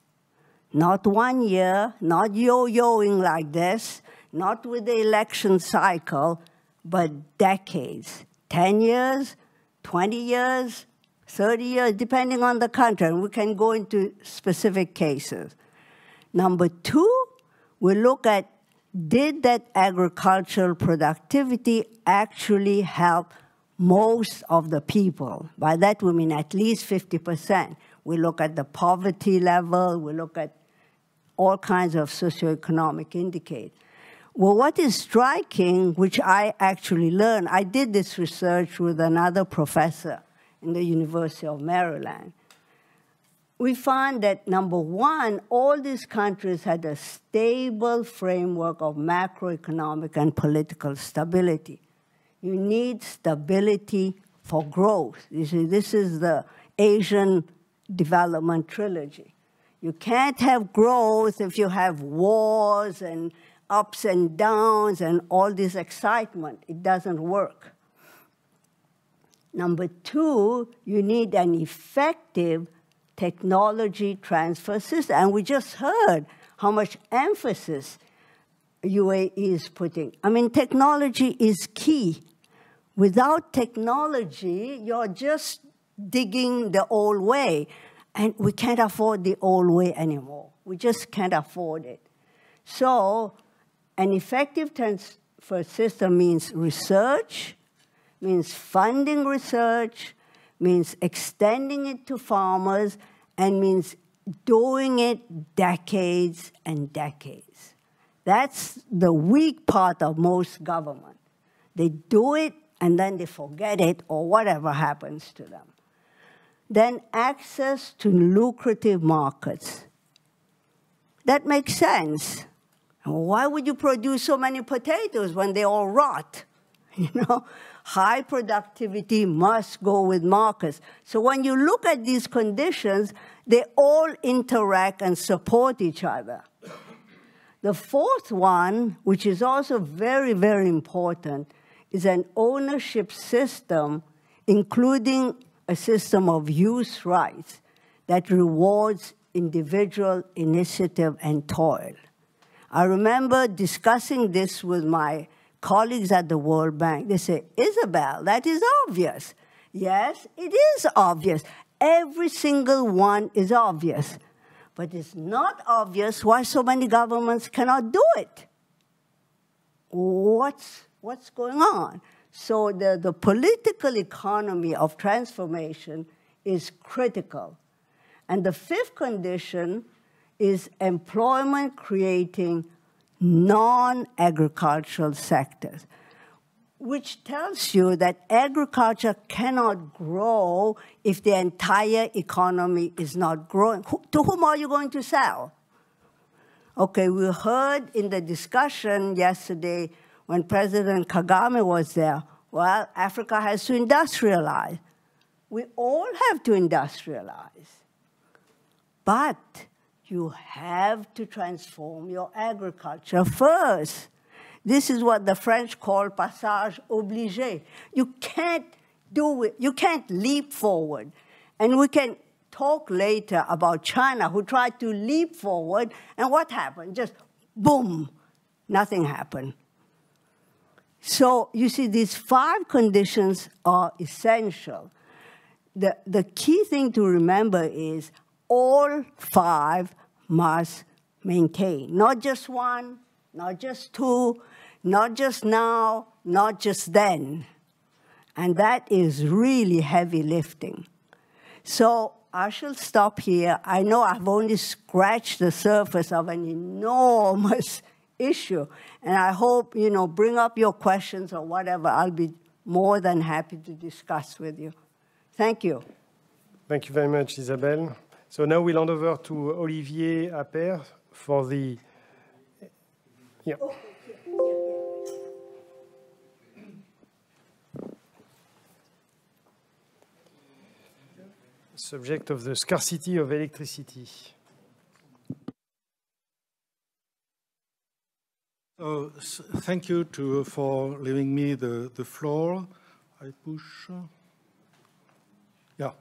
Not one year, not yo-yoing like this, not with the election cycle, but decades. 10 years, 20 years, 30 years, depending on the country, and we can go into specific cases. Number two, we look at did that agricultural productivity actually help most of the people? By that we mean at least 50%. We look at the poverty level, we look at all kinds of socioeconomic indicators. Well, what is striking, which I actually learned, I did this research with another professor in the University of Maryland. We find that number one, all these countries had a stable framework of macroeconomic and political stability. You need stability for growth. You see, this is the Asian development trilogy. You can't have growth if you have wars and ups and downs and all this excitement. It doesn't work. Number two, you need an effective technology transfer system. And we just heard how much emphasis UAE is putting. I mean, technology is key. Without technology, you're just digging the old way, and we can't afford the old way anymore. We just can't afford it. So, an effective transfer system means research, means funding research, means extending it to farmers, and means doing it decades and decades. That's the weak part of most government. They do it and then they forget it or whatever happens to them. Then access to lucrative markets. That makes sense. Why would you produce so many potatoes when they all rot? You know, high productivity must go with markets. So when you look at these conditions, they all interact and support each other. The fourth one, which is also very, very important, is an ownership system, including a system of use rights that rewards individual initiative and toil. I remember discussing this with my colleagues at the World Bank. They say, Isabelle, that is obvious. Yes, it is obvious. Every single one is obvious. But it's not obvious why so many governments cannot do it. What's, what's going on? So the, the political economy of transformation is critical. And the fifth condition is employment creating non-agricultural sectors which tells you that agriculture cannot grow if the entire economy is not growing. To whom are you going to sell? Okay, we heard in the discussion yesterday when President Kagame was there, well, Africa has to industrialize. We all have to industrialize. But you have to transform your agriculture first. This is what the French call passage obligé. You can't do it, you can't leap forward. And we can talk later about China, who tried to leap forward, and what happened? Just boom, nothing happened. So you see, these five conditions are essential. The, the key thing to remember is all five must maintain, not just one, not just two, not just now, not just then. And that is really heavy lifting. So I shall stop here. I know I've only scratched the surface of an enormous issue. And I hope, you know, bring up your questions or whatever. I'll be more than happy to discuss with you. Thank you. Thank you very much, Isabelle. So now we'll hand over to Olivier Appert for the... Yeah. subject of the scarcity of electricity. So, thank you to, for leaving me the, the floor. I push. Yeah.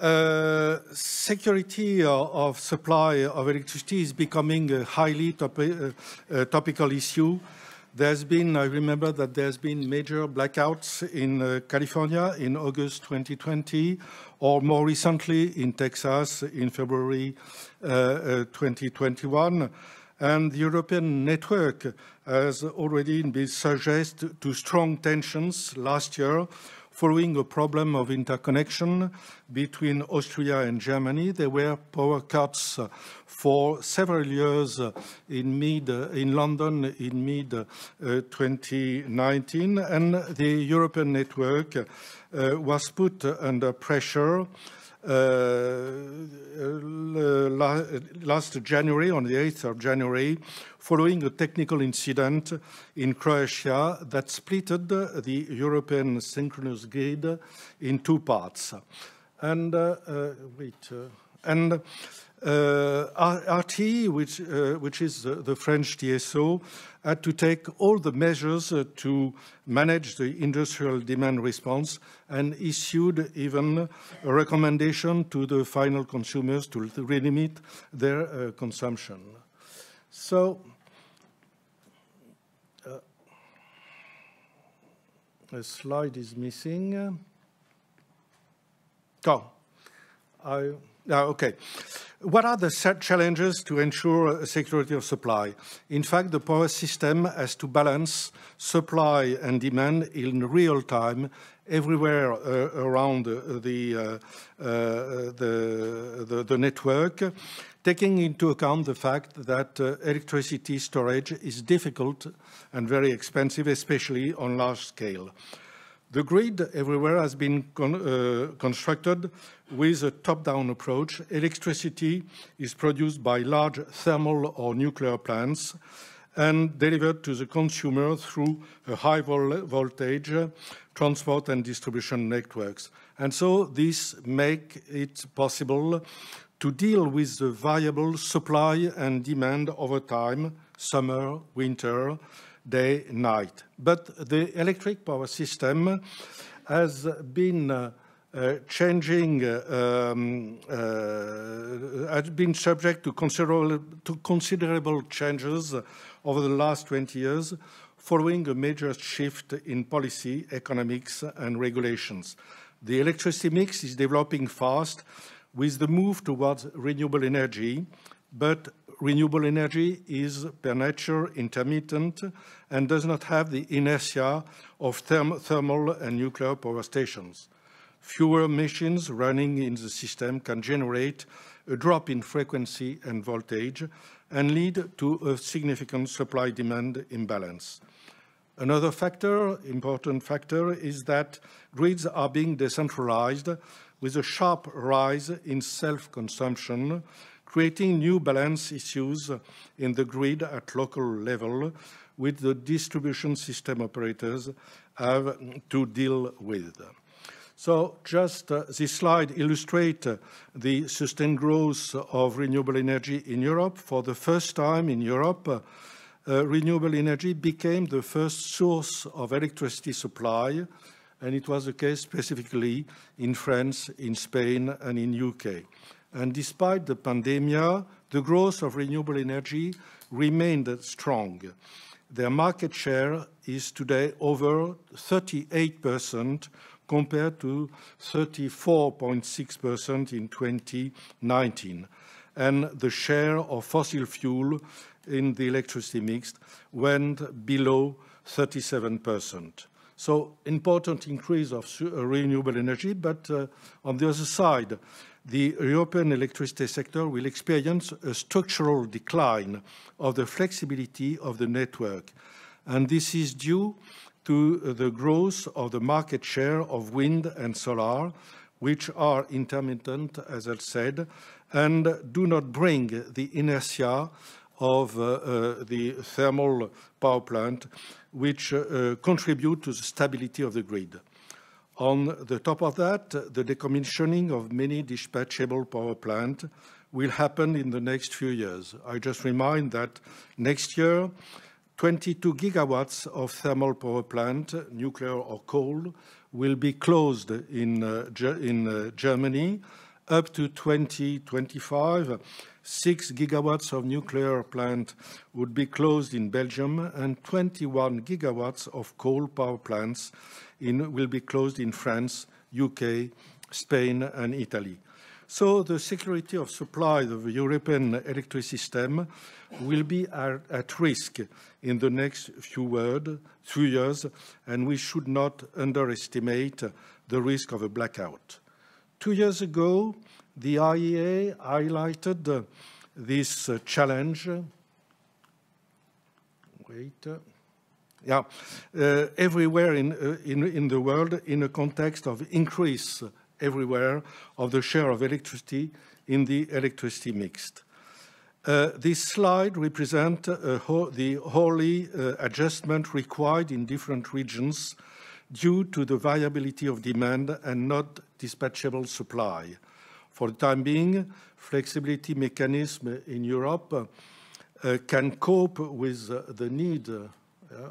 Uh, security of supply of electricity is becoming a highly topi uh, topical issue. There's been, I remember that there's been major blackouts in uh, California in August 2020 or more recently in Texas in February uh, uh, 2021. And the European network has already been subject to strong tensions last year following a problem of interconnection between Austria and Germany. There were power cuts for several years in mid in London in mid uh, 2019, and the European network uh, was put under pressure. Uh, last January, on the 8th of January, following a technical incident in Croatia that splitted the European synchronous grid in two parts. And uh, uh, wait, uh, and uh, RTE, which, uh, which is the French TSO, had to take all the measures uh, to manage the industrial demand response and issued even a recommendation to the final consumers to limit their consumption. So a slide is missing. Oh, I, okay. What are the challenges to ensure security of supply? In fact, the power system has to balance supply and demand in real time everywhere uh, around the, uh, uh, the, the, the, network, taking into account the fact that uh, electricity storage is difficult and very expensive, especially on large scale. The grid everywhere has been con uh, constructed with a top-down approach. Electricity is produced by large thermal or nuclear plants and delivered to the consumer through a high vol voltage transport and distribution networks. And so this makes it possible to deal with the variable supply and demand over time, summer, winter, day, night. But the electric power system has been uh, uh, changing, uh, um, uh, has been subject to considerable, to considerable changes over the last 20 years following a major shift in policy, economics, and regulations. The electricity mix is developing fast with the move towards renewable energy, but renewable energy is per nature intermittent and does not have the inertia of therm thermal and nuclear power stations. Fewer machines running in the system can generate a drop in frequency and voltage and lead to a significant supply-demand imbalance. Another factor, important factor, is that grids are being decentralized with a sharp rise in self-consumption creating new balance issues in the grid at local level with the distribution system operators have to deal with. So just uh, this slide illustrates uh, the sustained growth of renewable energy in Europe. For the first time in Europe, uh, uh, renewable energy became the first source of electricity supply, and it was the case specifically in France, in Spain, and in UK. And despite the pandemic, the growth of renewable energy remained strong. Their market share is today over 38% compared to 34.6% in 2019. And the share of fossil fuel in the electricity mix went below 37%. So important increase of renewable energy, but uh, on the other side, the European electricity sector will experience a structural decline of the flexibility of the network. And this is due to the growth of the market share of wind and solar, which are intermittent, as I said, and do not bring the inertia of uh, uh, the thermal power plant, which uh, contribute to the stability of the grid. On the top of that, the decommissioning of many dispatchable power plants will happen in the next few years. I just remind that next year, 22 gigawatts of thermal power plant, nuclear or coal, will be closed in, uh, in uh, Germany. Up to 2025, 6 gigawatts of nuclear plant would be closed in Belgium and 21 gigawatts of coal power plants in, will be closed in France, UK, Spain, and Italy. So the security of supply of the European electricity system will be at, at risk in the next few, word, few years, and we should not underestimate the risk of a blackout. Two years ago, the IEA highlighted this challenge. Wait yeah, uh, everywhere in, uh, in, in the world in a context of increase everywhere of the share of electricity in the electricity mixed. Uh, this slide represents uh, ho the hourly uh, adjustment required in different regions due to the variability of demand and not dispatchable supply. For the time being, flexibility mechanism in Europe uh, can cope with the need yeah,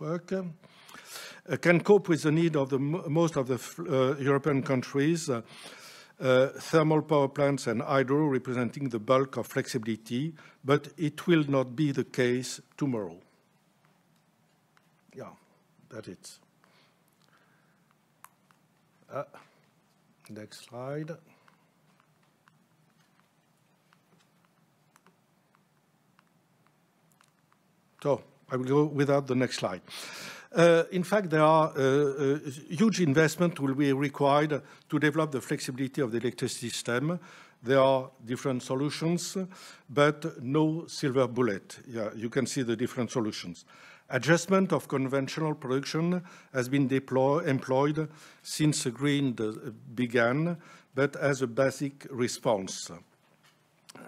work, uh, can cope with the need of the most of the uh, European countries uh, uh, thermal power plants and hydro representing the bulk of flexibility, but it will not be the case tomorrow. Yeah, that's it. Uh, next slide. So I will go without the next slide. Uh, in fact, there are uh, uh, huge investment will be required to develop the flexibility of the electricity system. There are different solutions, but no silver bullet. Yeah, you can see the different solutions. Adjustment of conventional production has been employed since the green began, but as a basic response.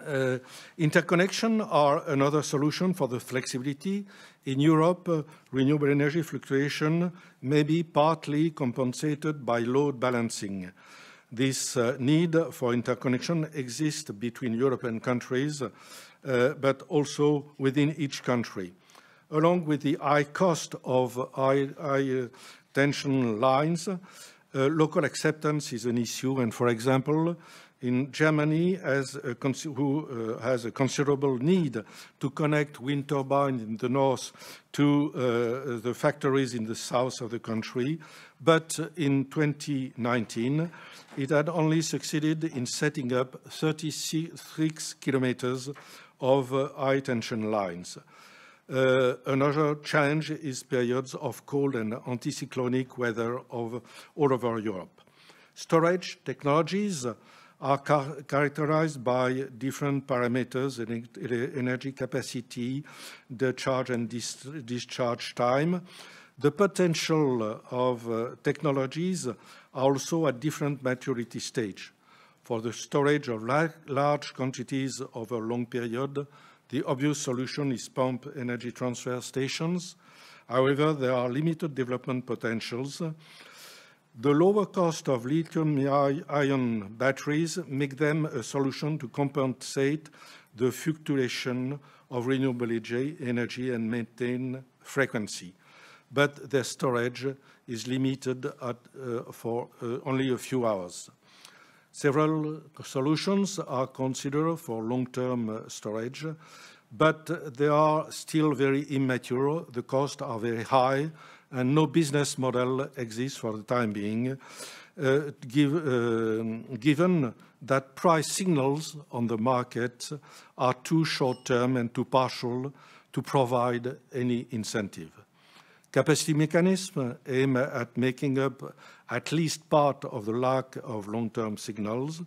Uh, interconnection are another solution for the flexibility. In Europe, uh, renewable energy fluctuation may be partly compensated by load balancing. This uh, need for interconnection exists between European countries, uh, but also within each country. Along with the high cost of high, high uh, tension lines, uh, local acceptance is an issue. And for example, in Germany who uh, has a considerable need to connect wind turbines in the north to uh, the factories in the south of the country. But in 2019, it had only succeeded in setting up 36 kilometers of uh, high tension lines. Uh, another challenge is periods of cold and anticyclonic weather of all over Europe. Storage technologies are char characterized by different parameters, energy capacity, the charge and dis discharge time. The potential of uh, technologies are also at different maturity stage. For the storage of large quantities over a long period, the obvious solution is pump energy transfer stations. However, there are limited development potentials the lower cost of lithium-ion batteries make them a solution to compensate the fluctuation of renewable energy and maintain frequency. But their storage is limited at, uh, for uh, only a few hours. Several solutions are considered for long-term uh, storage, but they are still very immature. The costs are very high, and no business model exists for the time being, uh, give, uh, given that price signals on the market are too short-term and too partial to provide any incentive. Capacity mechanisms aim at making up at least part of the lack of long-term signals.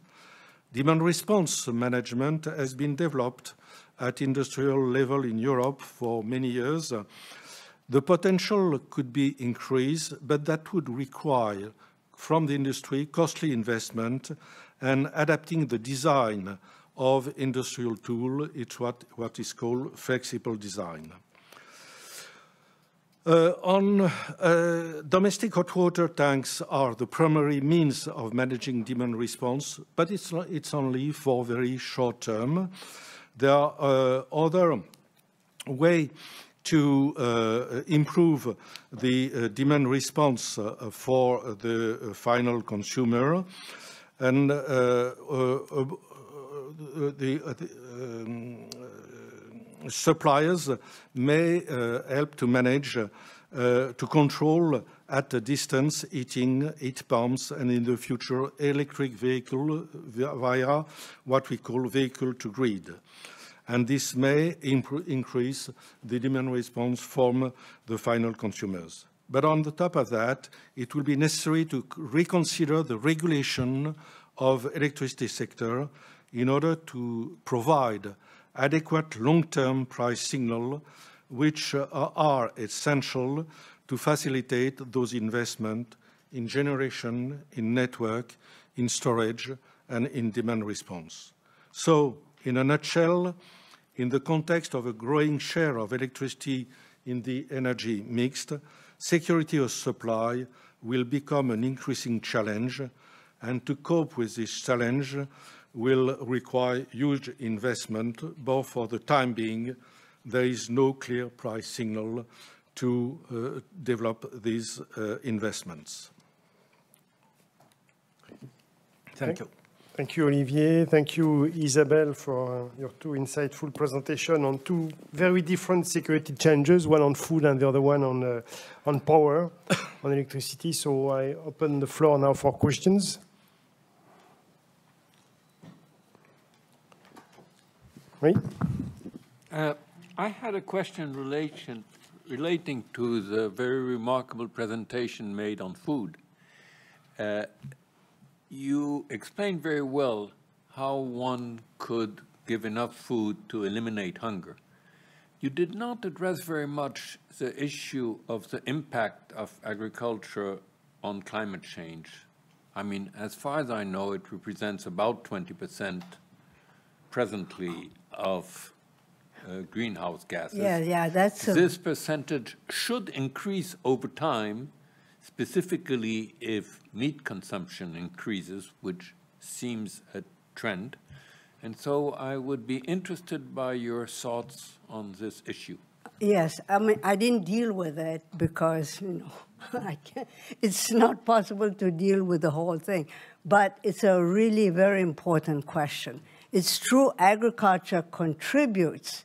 Demand response management has been developed at industrial level in Europe for many years the potential could be increased, but that would require from the industry costly investment and adapting the design of industrial tool. It's what, what is called flexible design. Uh, on uh, domestic hot water tanks are the primary means of managing demand response, but it's, it's only for very short term. There are uh, other ways to uh, improve the uh, demand response uh, for the final consumer. And the, the um, suppliers may help to manage uh, to control at a distance heating, heat pumps, and in the future electric vehicle via what we call vehicle to grid and this may increase the demand response from the final consumers. But on the top of that, it will be necessary to reconsider the regulation of electricity sector in order to provide adequate long-term price signal which uh, are essential to facilitate those investments in generation, in network, in storage, and in demand response. So in a nutshell, in the context of a growing share of electricity in the energy mix, security of supply will become an increasing challenge, and to cope with this challenge will require huge investment, both for the time being, there is no clear price signal to uh, develop these uh, investments. Thank you. Thank you, Olivier. Thank you, Isabelle, for your two insightful presentation on two very different security challenges, one on food and the other one on, uh, on power, on electricity. So I open the floor now for questions. Oui? Uh, I had a question relation, relating to the very remarkable presentation made on food. Uh, you explained very well how one could give enough food to eliminate hunger. You did not address very much the issue of the impact of agriculture on climate change. I mean, as far as I know, it represents about 20% presently of uh, greenhouse gases. Yeah, yeah, that's This percentage should increase over time specifically if meat consumption increases, which seems a trend. And so I would be interested by your thoughts on this issue. Yes, I mean, I didn't deal with it because, you know, it's not possible to deal with the whole thing. But it's a really very important question. It's true agriculture contributes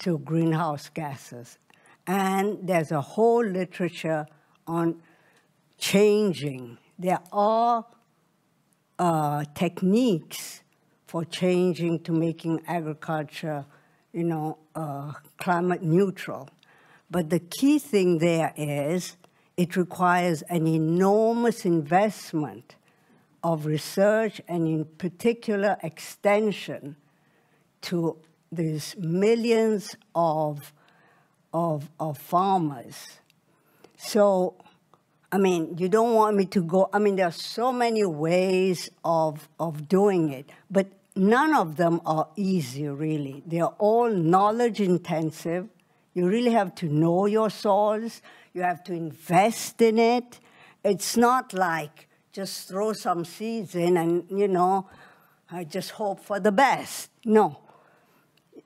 to greenhouse gases. And there's a whole literature on changing. There are uh, techniques for changing to making agriculture, you know, uh, climate neutral. But the key thing there is it requires an enormous investment of research and in particular extension to these millions of, of, of farmers. So I mean, you don't want me to go, I mean, there are so many ways of, of doing it, but none of them are easy, really. They're all knowledge intensive. You really have to know your soils. You have to invest in it. It's not like just throw some seeds in and, you know, I just hope for the best. No.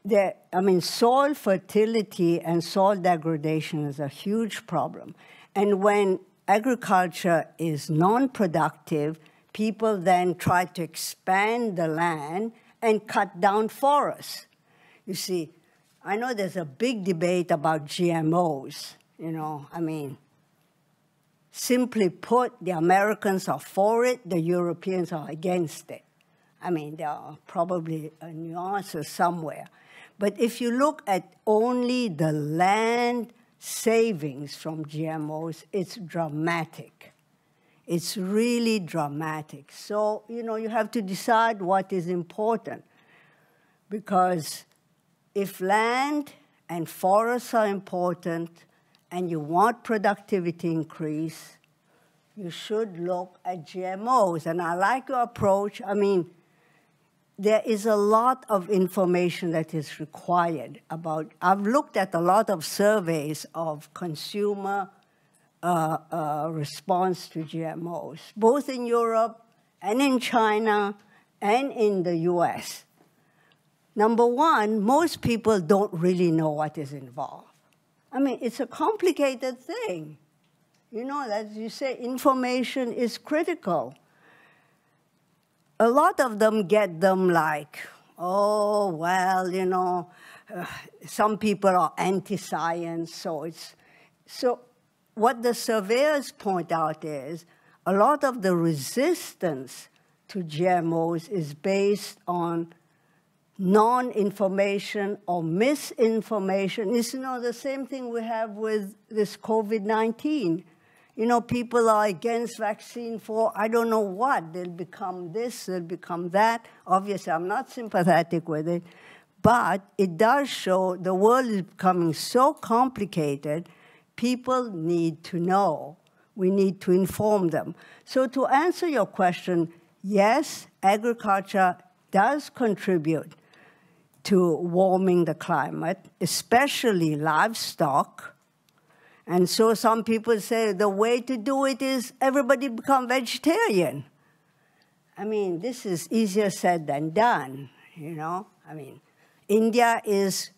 There, I mean, soil fertility and soil degradation is a huge problem. And when agriculture is non-productive, people then try to expand the land and cut down forests. You see, I know there's a big debate about GMOs, you know, I mean, simply put, the Americans are for it, the Europeans are against it. I mean, there are probably nuances somewhere. But if you look at only the land savings from GMOs, it's dramatic. It's really dramatic. So, you know, you have to decide what is important. Because if land and forests are important and you want productivity increase, you should look at GMOs. And I like your approach. I mean, there is a lot of information that is required about, I've looked at a lot of surveys of consumer uh, uh, response to GMOs, both in Europe and in China and in the US. Number one, most people don't really know what is involved. I mean, it's a complicated thing. You know, as you say, information is critical a lot of them get them like, oh, well, you know, uh, some people are anti-science, so it's, so what the surveyors point out is a lot of the resistance to GMOs is based on non-information or misinformation. It's you know, the same thing we have with this COVID-19. You know, people are against vaccine for I don't know what. They'll become this, they'll become that. Obviously, I'm not sympathetic with it, but it does show the world is becoming so complicated, people need to know. We need to inform them. So, to answer your question, yes, agriculture does contribute to warming the climate, especially livestock and so some people say the way to do it is everybody become vegetarian. I mean, this is easier said than done, you know? I mean, India is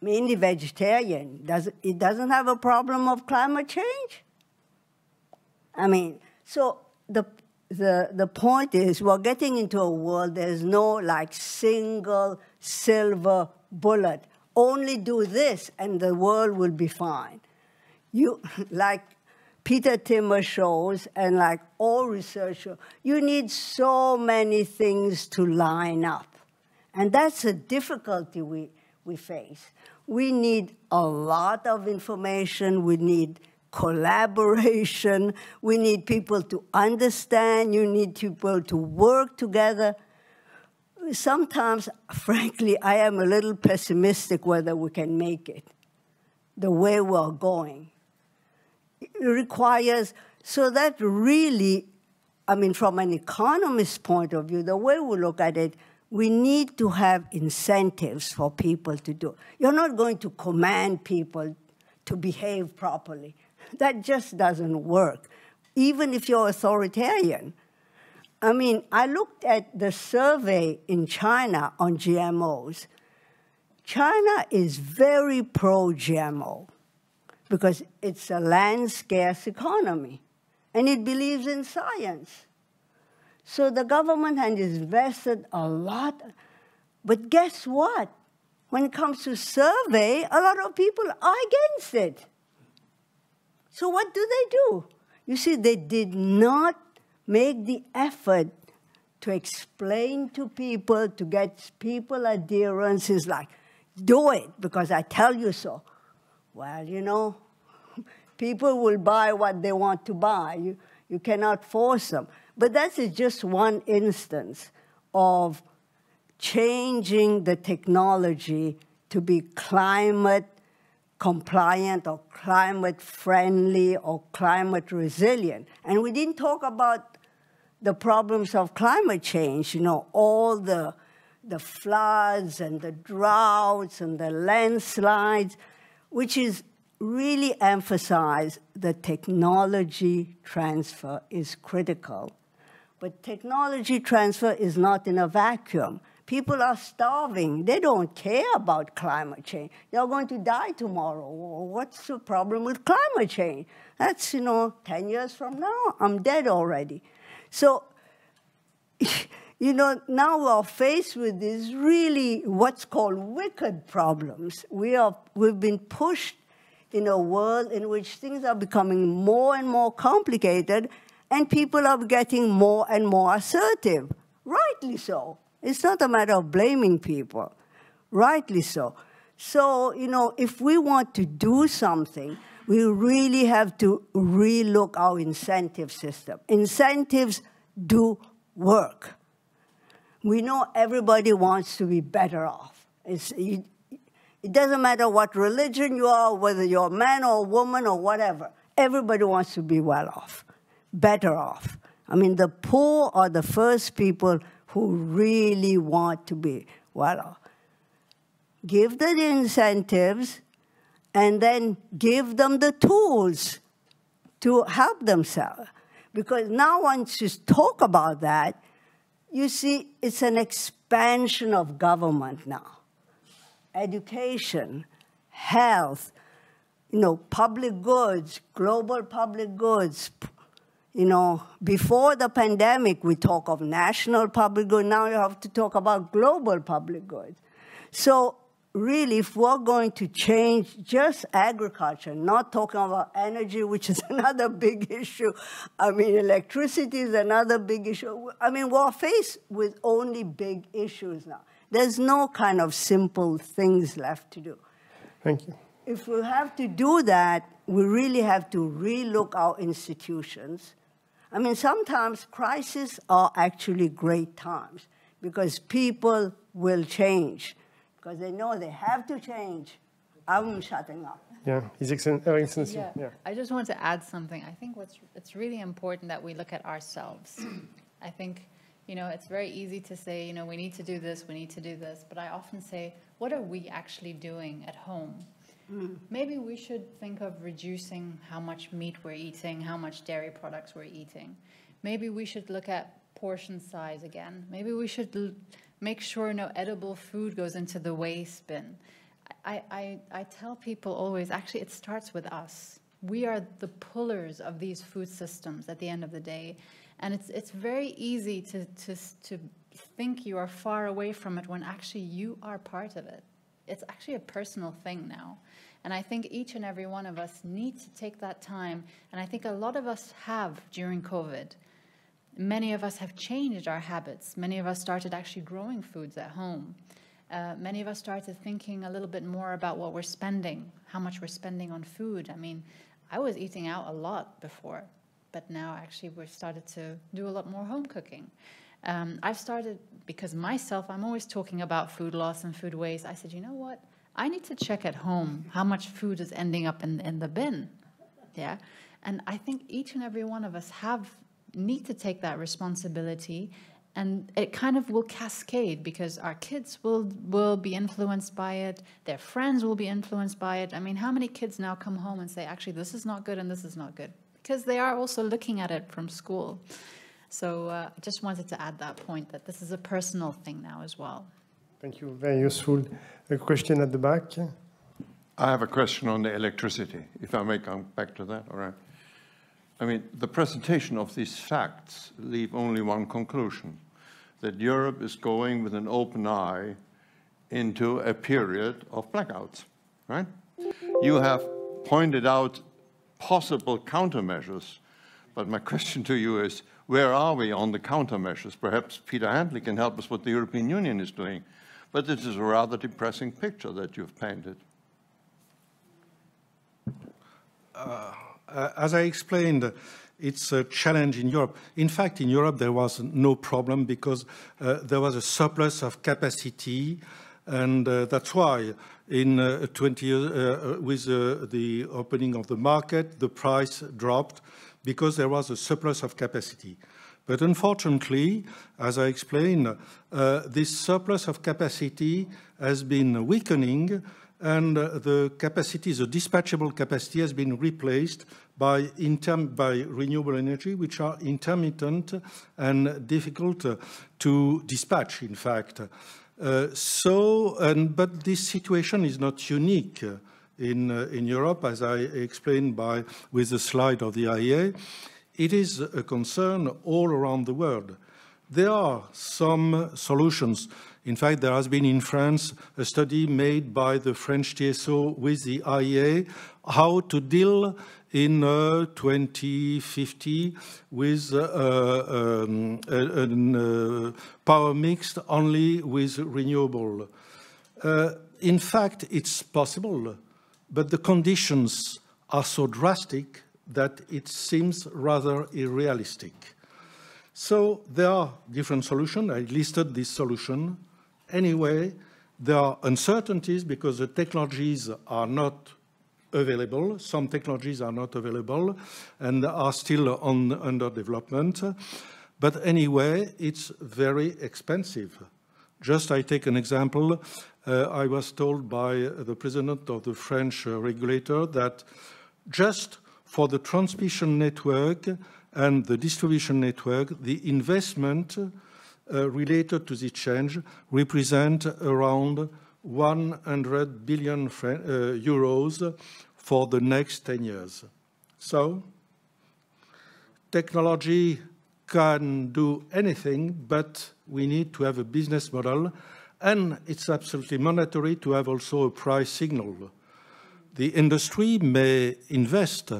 mainly vegetarian. Does, it doesn't have a problem of climate change. I mean, so the, the, the point is we're getting into a world there's no like single silver bullet. Only do this and the world will be fine. You, like Peter Timmer shows and like all research, you need so many things to line up. And that's a difficulty we, we face. We need a lot of information. We need collaboration. We need people to understand. You need people to work together. Sometimes, frankly, I am a little pessimistic whether we can make it the way we're going. Requires, so that really, I mean, from an economist point of view, the way we look at it, we need to have incentives for people to do. You're not going to command people to behave properly. That just doesn't work, even if you're authoritarian. I mean, I looked at the survey in China on GMOs. China is very pro GMO because it's a land scarce economy and it believes in science. So the government has invested a lot. But guess what? When it comes to survey, a lot of people are against it. So what do they do? You see, they did not make the effort to explain to people, to get people adherence is like, do it because I tell you so. Well, you know, people will buy what they want to buy. You, you cannot force them. But that's just one instance of changing the technology to be climate compliant or climate friendly or climate resilient. And we didn't talk about the problems of climate change, you know, all the, the floods and the droughts and the landslides, which is really emphasize that technology transfer is critical. But technology transfer is not in a vacuum. People are starving. They don't care about climate change. They're going to die tomorrow. What's the problem with climate change? That's, you know, 10 years from now, I'm dead already. So, you know, now we're faced with these really what's called wicked problems. We are, we've been pushed in a world in which things are becoming more and more complicated and people are getting more and more assertive, rightly so. It's not a matter of blaming people, rightly so. So, you know, if we want to do something, we really have to relook our incentive system. Incentives do work. We know everybody wants to be better off. It's, it, it doesn't matter what religion you are, whether you're a man or a woman or whatever. Everybody wants to be well off, better off. I mean, the poor are the first people who really want to be well off. Give them the incentives and then give them the tools to help themselves. Because now once you talk about that, you see it's an expansion of government now. Education, health, you know, public goods, global public goods, you know, before the pandemic, we talk of national public good. Now you have to talk about global public good. So really, if we're going to change just agriculture, not talking about energy, which is another big issue. I mean, electricity is another big issue. I mean, we're faced with only big issues now. There's no kind of simple things left to do. Thank you. If we have to do that, we really have to relook our institutions I mean, sometimes crises are actually great times because people will change because they know they have to change. I'm shutting up. Yeah, His Excellency. Yeah. yeah. I just want to add something. I think what's it's really important that we look at ourselves. I think, you know, it's very easy to say, you know, we need to do this, we need to do this, but I often say, what are we actually doing at home? Mm. Maybe we should think of reducing how much meat we're eating, how much dairy products we're eating. Maybe we should look at portion size again. Maybe we should make sure no edible food goes into the waste bin. I, I, I tell people always, actually, it starts with us. We are the pullers of these food systems at the end of the day. And it's, it's very easy to, to, to think you are far away from it when actually you are part of it. It's actually a personal thing now. And I think each and every one of us need to take that time. And I think a lot of us have during COVID. Many of us have changed our habits. Many of us started actually growing foods at home. Uh, many of us started thinking a little bit more about what we're spending, how much we're spending on food. I mean, I was eating out a lot before, but now actually we've started to do a lot more home cooking. Um, I've started, because myself, I'm always talking about food loss and food waste. I said, you know what? I need to check at home how much food is ending up in, in the bin. Yeah. And I think each and every one of us have need to take that responsibility and it kind of will cascade because our kids will will be influenced by it their friends will be influenced by it. I mean how many kids now come home and say actually this is not good and this is not good because they are also looking at it from school. So uh, i just wanted to add that point that this is a personal thing now as well. Thank you. Very useful. A question at the back? I have a question on the electricity if i may come back to that. All right I mean, the presentation of these facts leave only one conclusion that Europe is going with an open eye into a period of blackouts, right? You have pointed out possible countermeasures, but my question to you is, where are we on the countermeasures? Perhaps Peter Handley can help us what the European Union is doing. But this is a rather depressing picture that you've painted. Uh, as I explained, it's a challenge in Europe. In fact, in Europe, there was no problem because uh, there was a surplus of capacity. And uh, that's why in uh, 20 years, uh, with uh, the opening of the market, the price dropped because there was a surplus of capacity. But unfortunately, as I explained, uh, this surplus of capacity has been weakening and the capacity, the dispatchable capacity has been replaced by, by renewable energy, which are intermittent and difficult to dispatch, in fact. Uh, so, and, but this situation is not unique in, uh, in Europe, as I explained by, with the slide of the IEA. It is a concern all around the world. There are some solutions. In fact, there has been in France a study made by the French TSO with the IEA how to deal in uh, 2050 with uh, um, a, uh, power mixed only with renewable. Uh, in fact, it's possible, but the conditions are so drastic that it seems rather unrealistic. So there are different solutions. I listed this solution. Anyway, there are uncertainties because the technologies are not available. Some technologies are not available and are still on, under development. But anyway, it's very expensive. Just I take an example. Uh, I was told by the president of the French regulator that just for the transmission network and the distribution network, the investment uh, related to this change represent around 100 billion uh, euros for the next 10 years. So technology can do anything, but we need to have a business model, and it's absolutely mandatory to have also a price signal. The industry may invest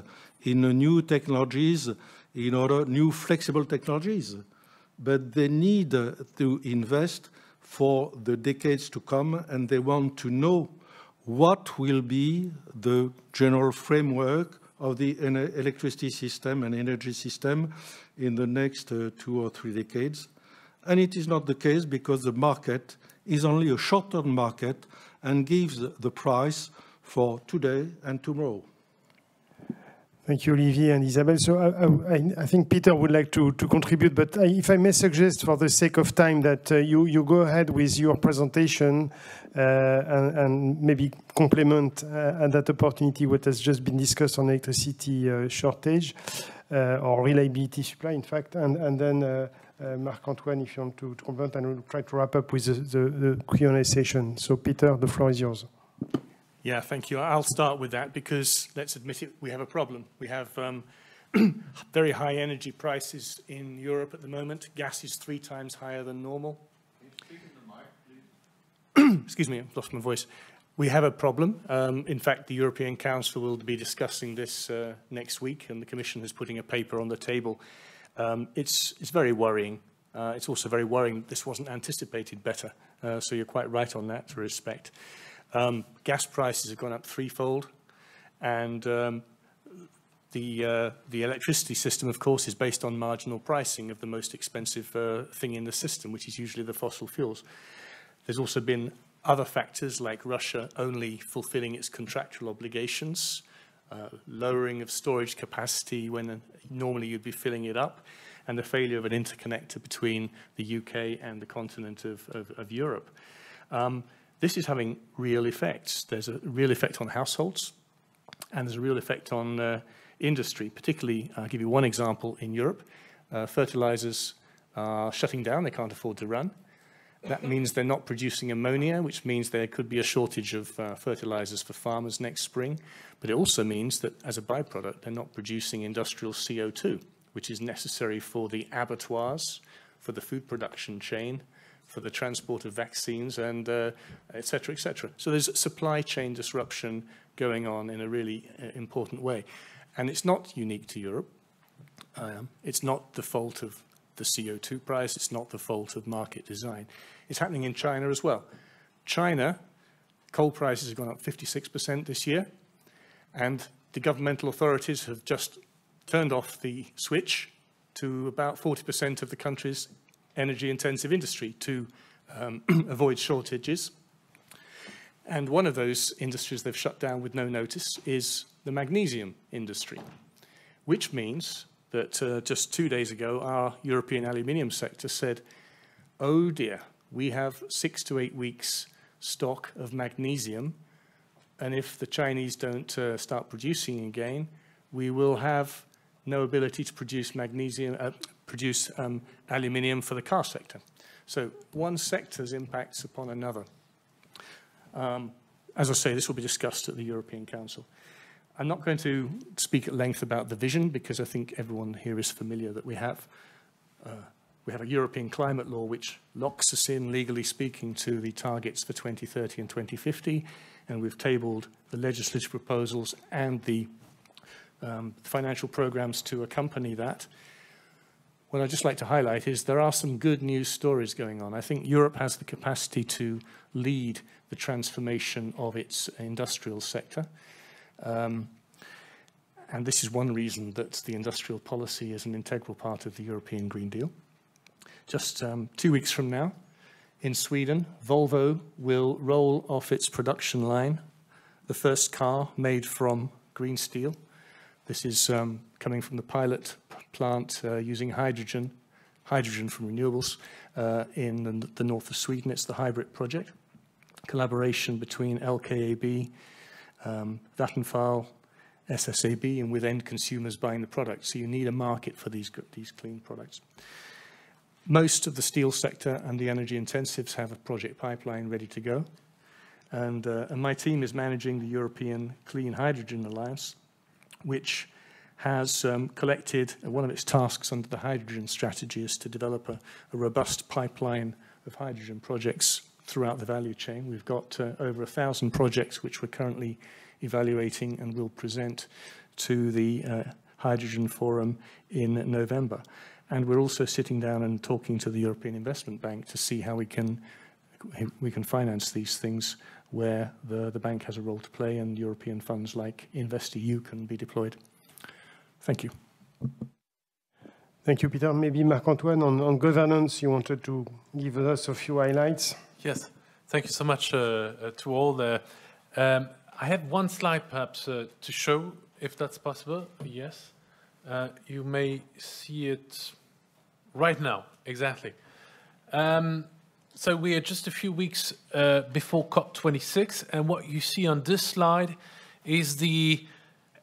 in new technologies, in order new flexible technologies, but they need to invest for the decades to come, and they want to know what will be the general framework of the electricity system and energy system in the next uh, two or three decades. And it is not the case because the market is only a short-term market and gives the price for today and tomorrow. Thank you, Olivier and Isabelle. So I, I, I think Peter would like to, to contribute, but I, if I may suggest for the sake of time that uh, you, you go ahead with your presentation uh, and, and, maybe complement uh, at that opportunity what has just been discussed on electricity uh, shortage uh, or reliability supply, in fact, and, and then uh, Marc-Antoine, if you want to, to comment, and we'll try to wrap up with the, the, the Q&A session. So Peter, the floor is yours. Yeah, thank you. I'll start with that because let's admit it, we have a problem. We have um, very high energy prices in Europe at the moment. Gas is three times higher than normal. Excuse me, I've lost my voice. We have a problem. Um, in fact, the European Council will be discussing this uh, next week, and the Commission is putting a paper on the table. Um, it's, it's very worrying. Uh, it's also very worrying that this wasn't anticipated better. Uh, so you're quite right on that respect. Um, gas prices have gone up threefold, and um, the, uh, the electricity system, of course, is based on marginal pricing of the most expensive uh, thing in the system, which is usually the fossil fuels. There's also been other factors like Russia only fulfilling its contractual obligations, uh, lowering of storage capacity when uh, normally you'd be filling it up, and the failure of an interconnector between the UK and the continent of, of, of Europe. Um, this is having real effects. There's a real effect on households, and there's a real effect on uh, industry, particularly, I'll give you one example in Europe. Uh, fertilizers are shutting down, they can't afford to run. That means they're not producing ammonia, which means there could be a shortage of uh, fertilizers for farmers next spring. But it also means that as a byproduct, they're not producing industrial CO2, which is necessary for the abattoirs, for the food production chain, for the transport of vaccines, and uh, et cetera, et cetera. So there's supply chain disruption going on in a really uh, important way. And it's not unique to Europe. Um, it's not the fault of the CO2 price. It's not the fault of market design. It's happening in China as well. China, coal prices have gone up 56% this year, and the governmental authorities have just turned off the switch to about 40% of the country's energy-intensive industry to um, avoid shortages. And one of those industries they've shut down with no notice is the magnesium industry, which means that uh, just two days ago, our European aluminium sector said, oh dear, we have six to eight weeks stock of magnesium, and if the Chinese don't uh, start producing again, we will have no ability to produce magnesium, uh, produce um, aluminium for the car sector. So one sector's impacts upon another. Um, as I say, this will be discussed at the European Council. I'm not going to speak at length about the vision because I think everyone here is familiar that we have uh, we have a European climate law which locks us in, legally speaking, to the targets for 2030 and 2050, and we've tabled the legislative proposals and the um, financial programs to accompany that. What I'd just like to highlight is there are some good news stories going on. I think Europe has the capacity to lead the transformation of its industrial sector. Um, and this is one reason that the industrial policy is an integral part of the European Green Deal. Just um, two weeks from now, in Sweden, Volvo will roll off its production line the first car made from green steel. This is um, coming from the pilot plant uh, using hydrogen, hydrogen from renewables uh, in the, the, north of Sweden. It's the HYBRIT project, collaboration between LKAB, um, Vattenfall, SSAB, and with end consumers buying the product. So you need a market for these, these clean products. Most of the steel sector and the energy intensives have a project pipeline ready to go. And, uh, and my team is managing the European Clean Hydrogen Alliance, which has um, collected, uh, one of its tasks under the hydrogen strategy is to develop a, a robust pipeline of hydrogen projects throughout the value chain. We've got uh, over a thousand projects which we're currently evaluating and will present to the uh, Hydrogen Forum in November. And we're also sitting down and talking to the European Investment Bank to see how we can we can finance these things where the, the bank has a role to play and European funds like InvestEU can be deployed. Thank you. Thank you, Peter. Maybe Marc-Antoine, on, on governance, you wanted to give us a few highlights. Yes, thank you so much uh, uh, to all. The, um, I have one slide perhaps uh, to show, if that's possible. Yes. Uh, you may see it right now, exactly. Um, so we are just a few weeks uh, before COP26, and what you see on this slide is the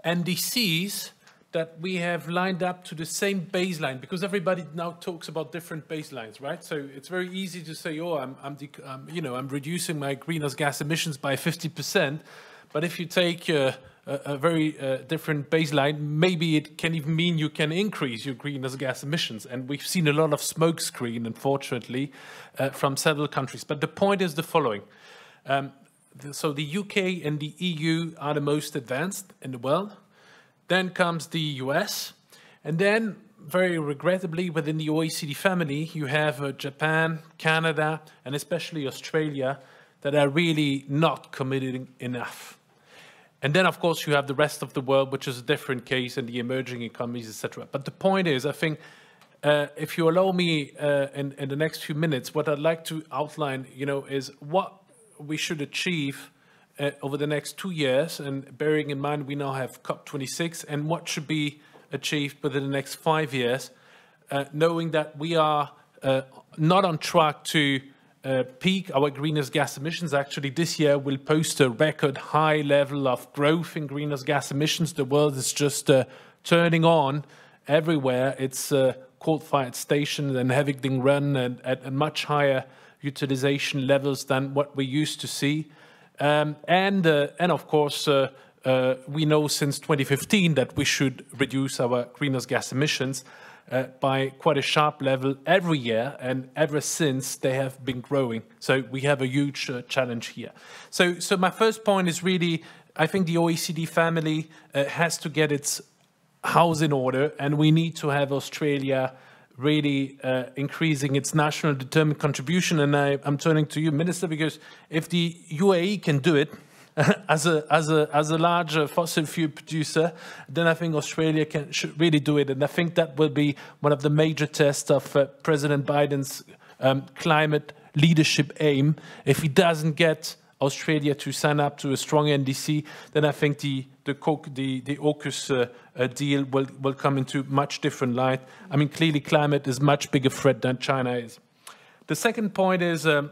NDCs that we have lined up to the same baseline because everybody now talks about different baselines, right? So it's very easy to say, oh, I'm, I'm, I'm you know, I'm reducing my greenhouse gas emissions by 50%, But if you take uh, a, very uh, different baseline, maybe it can even mean you can increase your greenhouse gas emissions. And we've seen a lot of smoke screen, unfortunately, uh, from several countries. But the point is the following. Um, so the UK and the EU are the most advanced in the world. Then comes the US. And then, very regrettably, within the OECD family, you have uh, Japan, Canada, and especially Australia that are really not committing enough. And then, of course, you have the rest of the world, which is a different case, and the emerging economies, etc. But the point is, I think, uh, if you allow me uh, in, in the next few minutes, what I'd like to outline, you know, is what we should achieve uh, over the next two years, and bearing in mind we now have COP26, and what should be achieved within the next five years, uh, knowing that we are uh, not on track to uh, peak our greenhouse gas emissions. Actually, this year will post a record high level of growth in greenhouse gas emissions. The world is just uh, turning on everywhere. It's uh, coal-fired stations and having run at, much higher utilization levels than what we used to see. Um, and, uh, and of course, uh, we know since 2015 that we should reduce our greenhouse gas emissions uh, by quite a sharp level every year, and ever since they have been growing. So we have a huge uh, challenge here. So, so my first point is really, I think the OECD family uh, has to get its house in order, and we need to have Australia really uh, increasing its national determined contribution. And I, I'm turning to you, Minister, because if the UAE can do it, as a as a as a large fossil fuel producer, then I think Australia can should really do it, and I think that will be one of the major tests of uh, President Biden's um, climate leadership aim. If he doesn't get Australia to sign up to a strong NDC, then I think the the the, the AUKUS uh, uh, deal will will come into much different light. I mean, clearly, climate is much bigger threat than China is. The second point is. Um,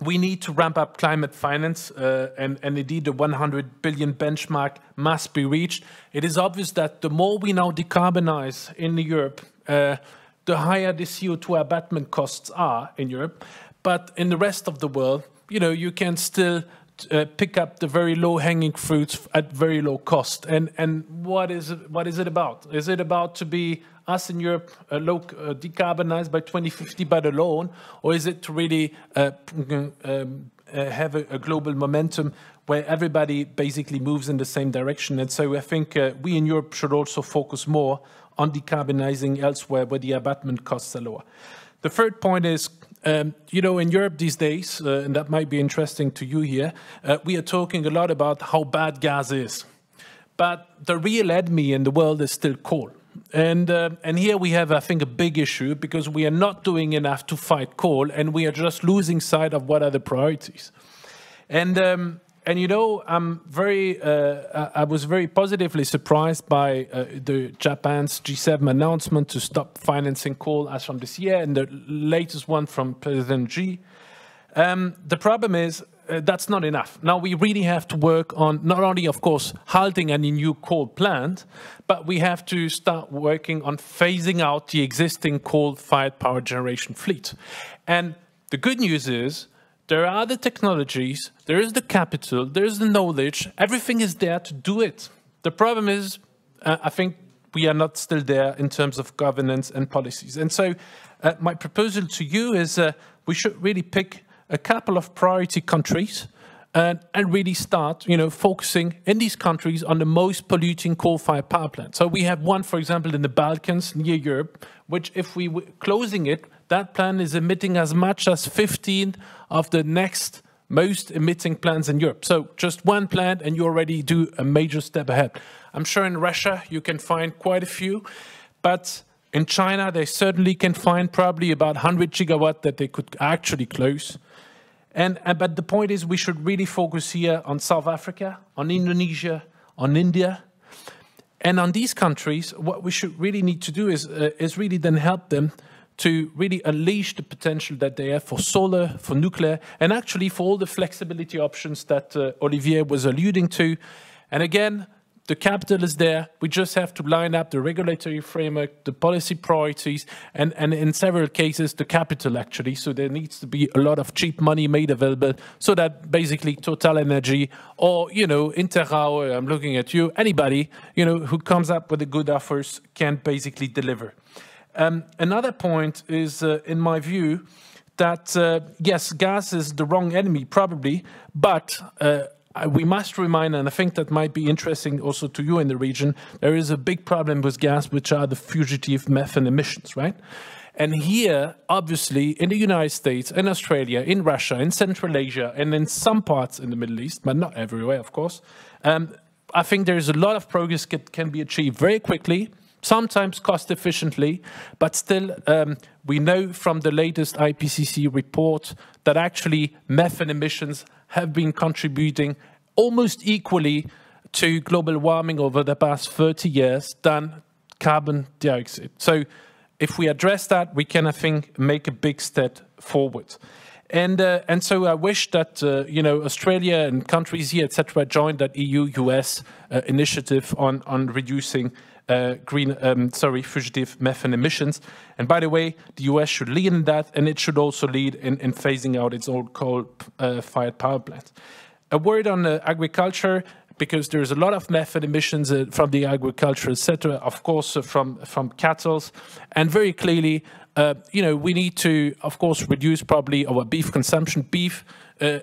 we need to ramp up climate finance, uh, and, and, indeed the 100 billion benchmark must be reached. It is obvious that the more we now decarbonize in Europe, uh, the higher the CO2 abatement costs are in Europe. But in the rest of the world, you know, you can still uh, pick up the very low-hanging fruits at very low cost. And and what is it, what is it about? Is it about to be us in Europe uh, low, uh, decarbonized by 2050 by the loan, or is it to really uh, um, uh, have a, a, global momentum where everybody basically moves in the same direction? And so I think uh, we in Europe should also focus more on decarbonizing elsewhere where the abatement costs are lower. The third point is um, you know, in Europe these days, uh, and that might be interesting to you here, uh, we are talking a lot about how bad gas is. But the real enemy in the world is still coal. And, uh, and here we have, I think, a big issue because we are not doing enough to fight coal and we are just losing sight of what are the priorities. And um, and you know, I'm very, uh, I was very positively surprised by uh, the Japan's G7 announcement to stop financing coal as from this year, and the latest one from President Xi. Um, the problem is uh, that's not enough. Now we really have to work on not only, of course, halting any new coal plant, but we have to start working on phasing out the existing coal-fired power generation fleet. And the good news is there are the technologies, there is the capital, there is the knowledge, everything is there to do it. The problem is, uh, I think we are not still there in terms of governance and policies. And so uh, my proposal to you is uh, we should really pick a couple of priority countries and, and, really start, you know, focusing in these countries on the most polluting coal-fired power plants. So we have one, for example, in the Balkans near Europe, which if we were closing it, that plant is emitting as much as 15 of the next most emitting plants in Europe. So just one plant and you already do a major step ahead. I'm sure in Russia you can find quite a few, but in China they certainly can find probably about 100 gigawatt that they could actually close. And, and but the point is we should really focus here on South Africa, on Indonesia, on India, and on these countries, what we should really need to do is, uh, is really then help them to really unleash the potential that they have for solar, for nuclear, and actually for all the flexibility options that uh, Olivier was alluding to. And again, the capital is there. We just have to line up the regulatory framework, the policy priorities, and, and in several cases, the capital actually. So there needs to be a lot of cheap money made available so that basically Total Energy or, you know, Inter RAO, I'm looking at you, anybody, you know, who comes up with the good offers can basically deliver. Um, another point is, uh, in my view, that uh, yes, gas is the wrong enemy, probably, but uh, we must remind, and I think that might be interesting also to you in the region, there is a big problem with gas, which are the fugitive methane emissions, right? And here, obviously, in the United States, in Australia, in Russia, in Central Asia, and in some parts in the Middle East, but not everywhere, of course, um, I think there's a lot of progress that can be achieved very quickly, sometimes cost efficiently, but still um, we know from the latest IPCC report that actually methane emissions have been contributing almost equally to global warming over the past 30 years than carbon dioxide. So if we address that, we can, I think, make a big step forward. And uh, and so I wish that uh, you know Australia and countries here, etc., joined that EU-US uh, initiative on on reducing uh, green, um, sorry, fugitive methane emissions. And by the way, the US should lead in that, and it should also lead in, in phasing out its old coal-fired uh, power plants. A word on uh, agriculture, because there's a lot of methane emissions uh, from the agricultural sector, of course, uh, from from cattle, and very clearly, you know, we need to, of course, reduce probably our beef consumption. Beef uh,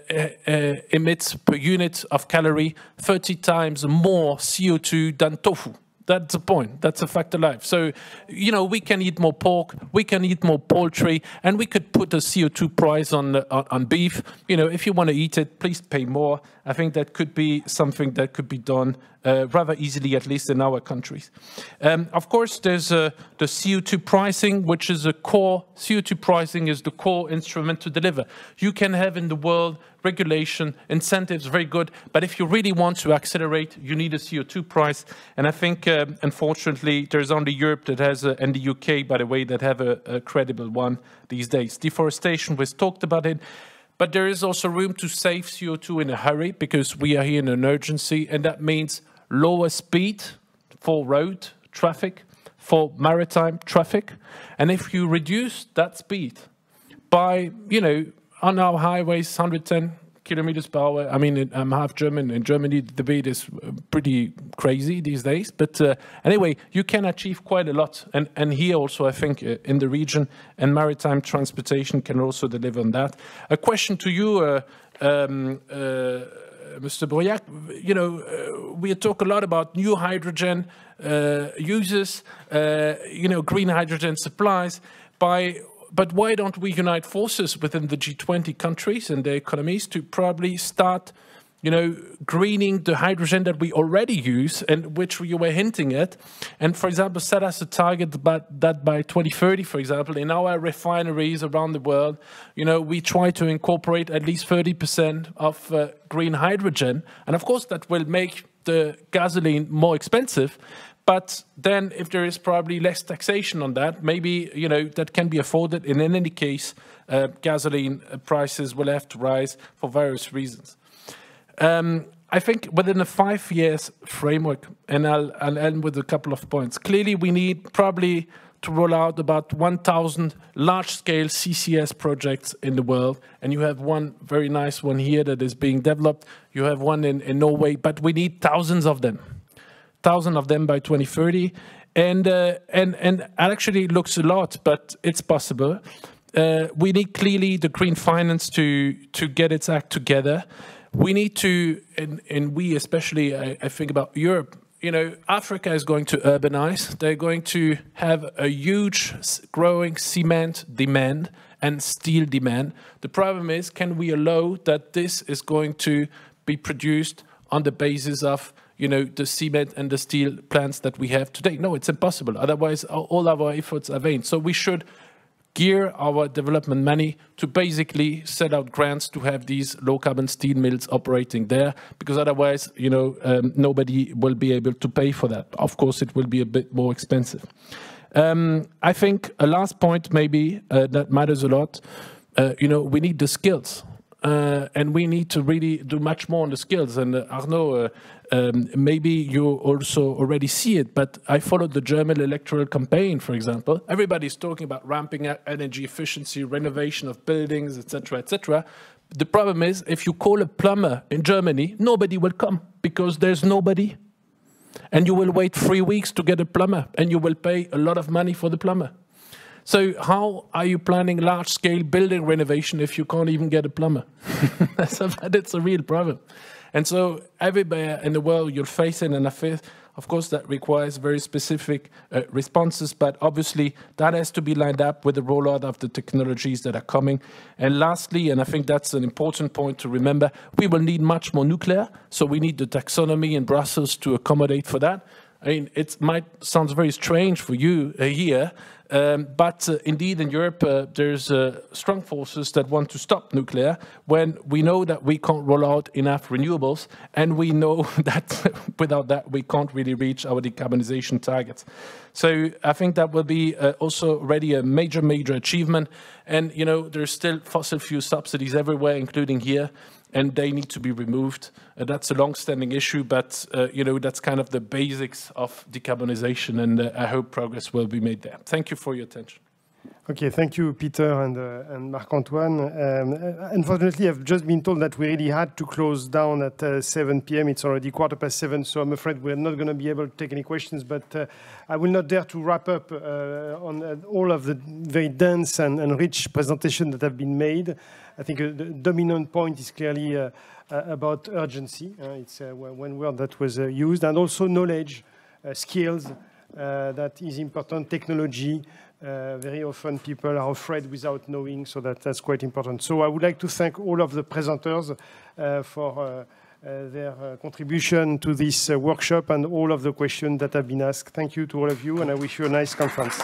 uh, emits per unit of calorie 30 times more CO2 than tofu. That's the point. That's a fact of life. So, you know, we can eat more pork, we can eat more poultry, and we could put a CO2 price on, on, on beef. You know, if you want to eat it, please pay more. I think that could be something that could be done uh, rather easily, at least in our countries. Um, of course, there's uh, the CO2 pricing, which is a core, CO2 pricing is the core instrument to deliver. You can have in the world regulation, incentives, very good, but if you really want to accelerate, you need a CO2 price. And I think, uh, unfortunately, there's only Europe that has, a, and the UK, by the way, that have a, a credible one these days. Deforestation, we've talked about it. But there is also room to save CO2 in a hurry because we are here in an urgency, and that means lower speed for road traffic, for maritime traffic. And if you reduce that speed by, you know, on our highways, 110 kilometers per hour. I mean, I'm half German. In Germany, the debate is uh, pretty crazy these days. But uh, anyway, you can achieve quite a lot. And, and here also, I think, uh, in the region, and maritime transportation can also deliver on that. A question to you, uh, um, uh, Mr. Breuillac, you know, uh, we talk a lot about new hydrogen uh, uses, uh, you know, green hydrogen supplies. By but why don't we unite forces within the G20 countries and their economies to probably start, you know, greening the hydrogen that we already use and which you were hinting at, and for example, set us a target that by 2030, for example, in our refineries around the world, you know, we try to incorporate at least 30% of uh, green hydrogen, and of course that will make the gasoline more expensive, but then if there is probably less taxation on that, maybe, you know, that can be afforded. And in any case, uh, gasoline prices will have to rise for various reasons. Um, I think within a five years framework, and I'll, I'll end with a couple of points. Clearly, we need probably to roll out about 1,000 large-scale CCS projects in the world. And you have one very nice one here that is being developed. You have one in, in Norway, but we need thousands of them thousand of them by 2030, and uh, and and actually looks a lot, but it's possible. Uh, we need clearly the green finance to to get its act together. We need to, and, and we especially, I, I think about Europe. You know, Africa is going to urbanize. They're going to have a huge growing cement demand and steel demand. The problem is, can we allow that this is going to be produced on the basis of you know, the cement and the steel plants that we have today. No, it's impossible. Otherwise, all our efforts are vain. So we should gear our development money to basically set out grants to have these low carbon steel mills operating there because otherwise you know um, nobody will be able to pay for that of course it will be a bit more expensive um, i think a last point maybe uh, that matters a lot uh, you know we need the skills uh, and we need to really do much more on the skills. And uh, Arnaud, uh, um, maybe you also already see it, but I followed the German electoral campaign, for example. Everybody's talking about ramping up energy efficiency, renovation of buildings, etc., etc. The problem is, if you call a plumber in Germany, nobody will come because there's nobody. And you will wait three weeks to get a plumber, and you will pay a lot of money for the plumber. So how are you planning large-scale building renovation if you can't even get a plumber? so that's a real problem. And so everywhere in the world you're facing an affair, of course, that requires very specific uh, responses, but obviously that has to be lined up with the rollout of the technologies that are coming. And lastly, and I think that's an important point to remember, we will need much more nuclear, so we need the taxonomy in Brussels to accommodate for that. I mean, it might sound very strange for you uh, here, um, but uh, indeed, in Europe, uh, there's uh, strong forces that want to stop nuclear when we know that we can't roll out enough renewables, and we know that without that, we can't really reach our decarbonization targets. So I think that will be uh, also already a major, major achievement. And, you know, there's still fossil fuel subsidies everywhere, including here and they need to be removed. Uh, that's a long-standing issue, but uh, you know that's kind of the basics of decarbonization, and uh, I hope progress will be made there. Thank you for your attention. Okay, thank you, Peter and, uh, and Marc-Antoine. Um, uh, unfortunately, I've just been told that we really had to close down at uh, 7 p.m. It's already quarter past seven, so I'm afraid we're not going to be able to take any questions, but I will not dare to wrap up on all of the very dense and, and, rich presentation that have been made. I think the dominant point is clearly about urgency. it's one word that was used, and also knowledge, skills, that is important, technology, uh, very often people are afraid without knowing, so that, that's quite important. So I would like to thank all of the presenters uh, for uh, uh their uh, contribution to this uh, workshop and all of the questions that have been asked. Thank you to all of you, and I wish you a nice conference.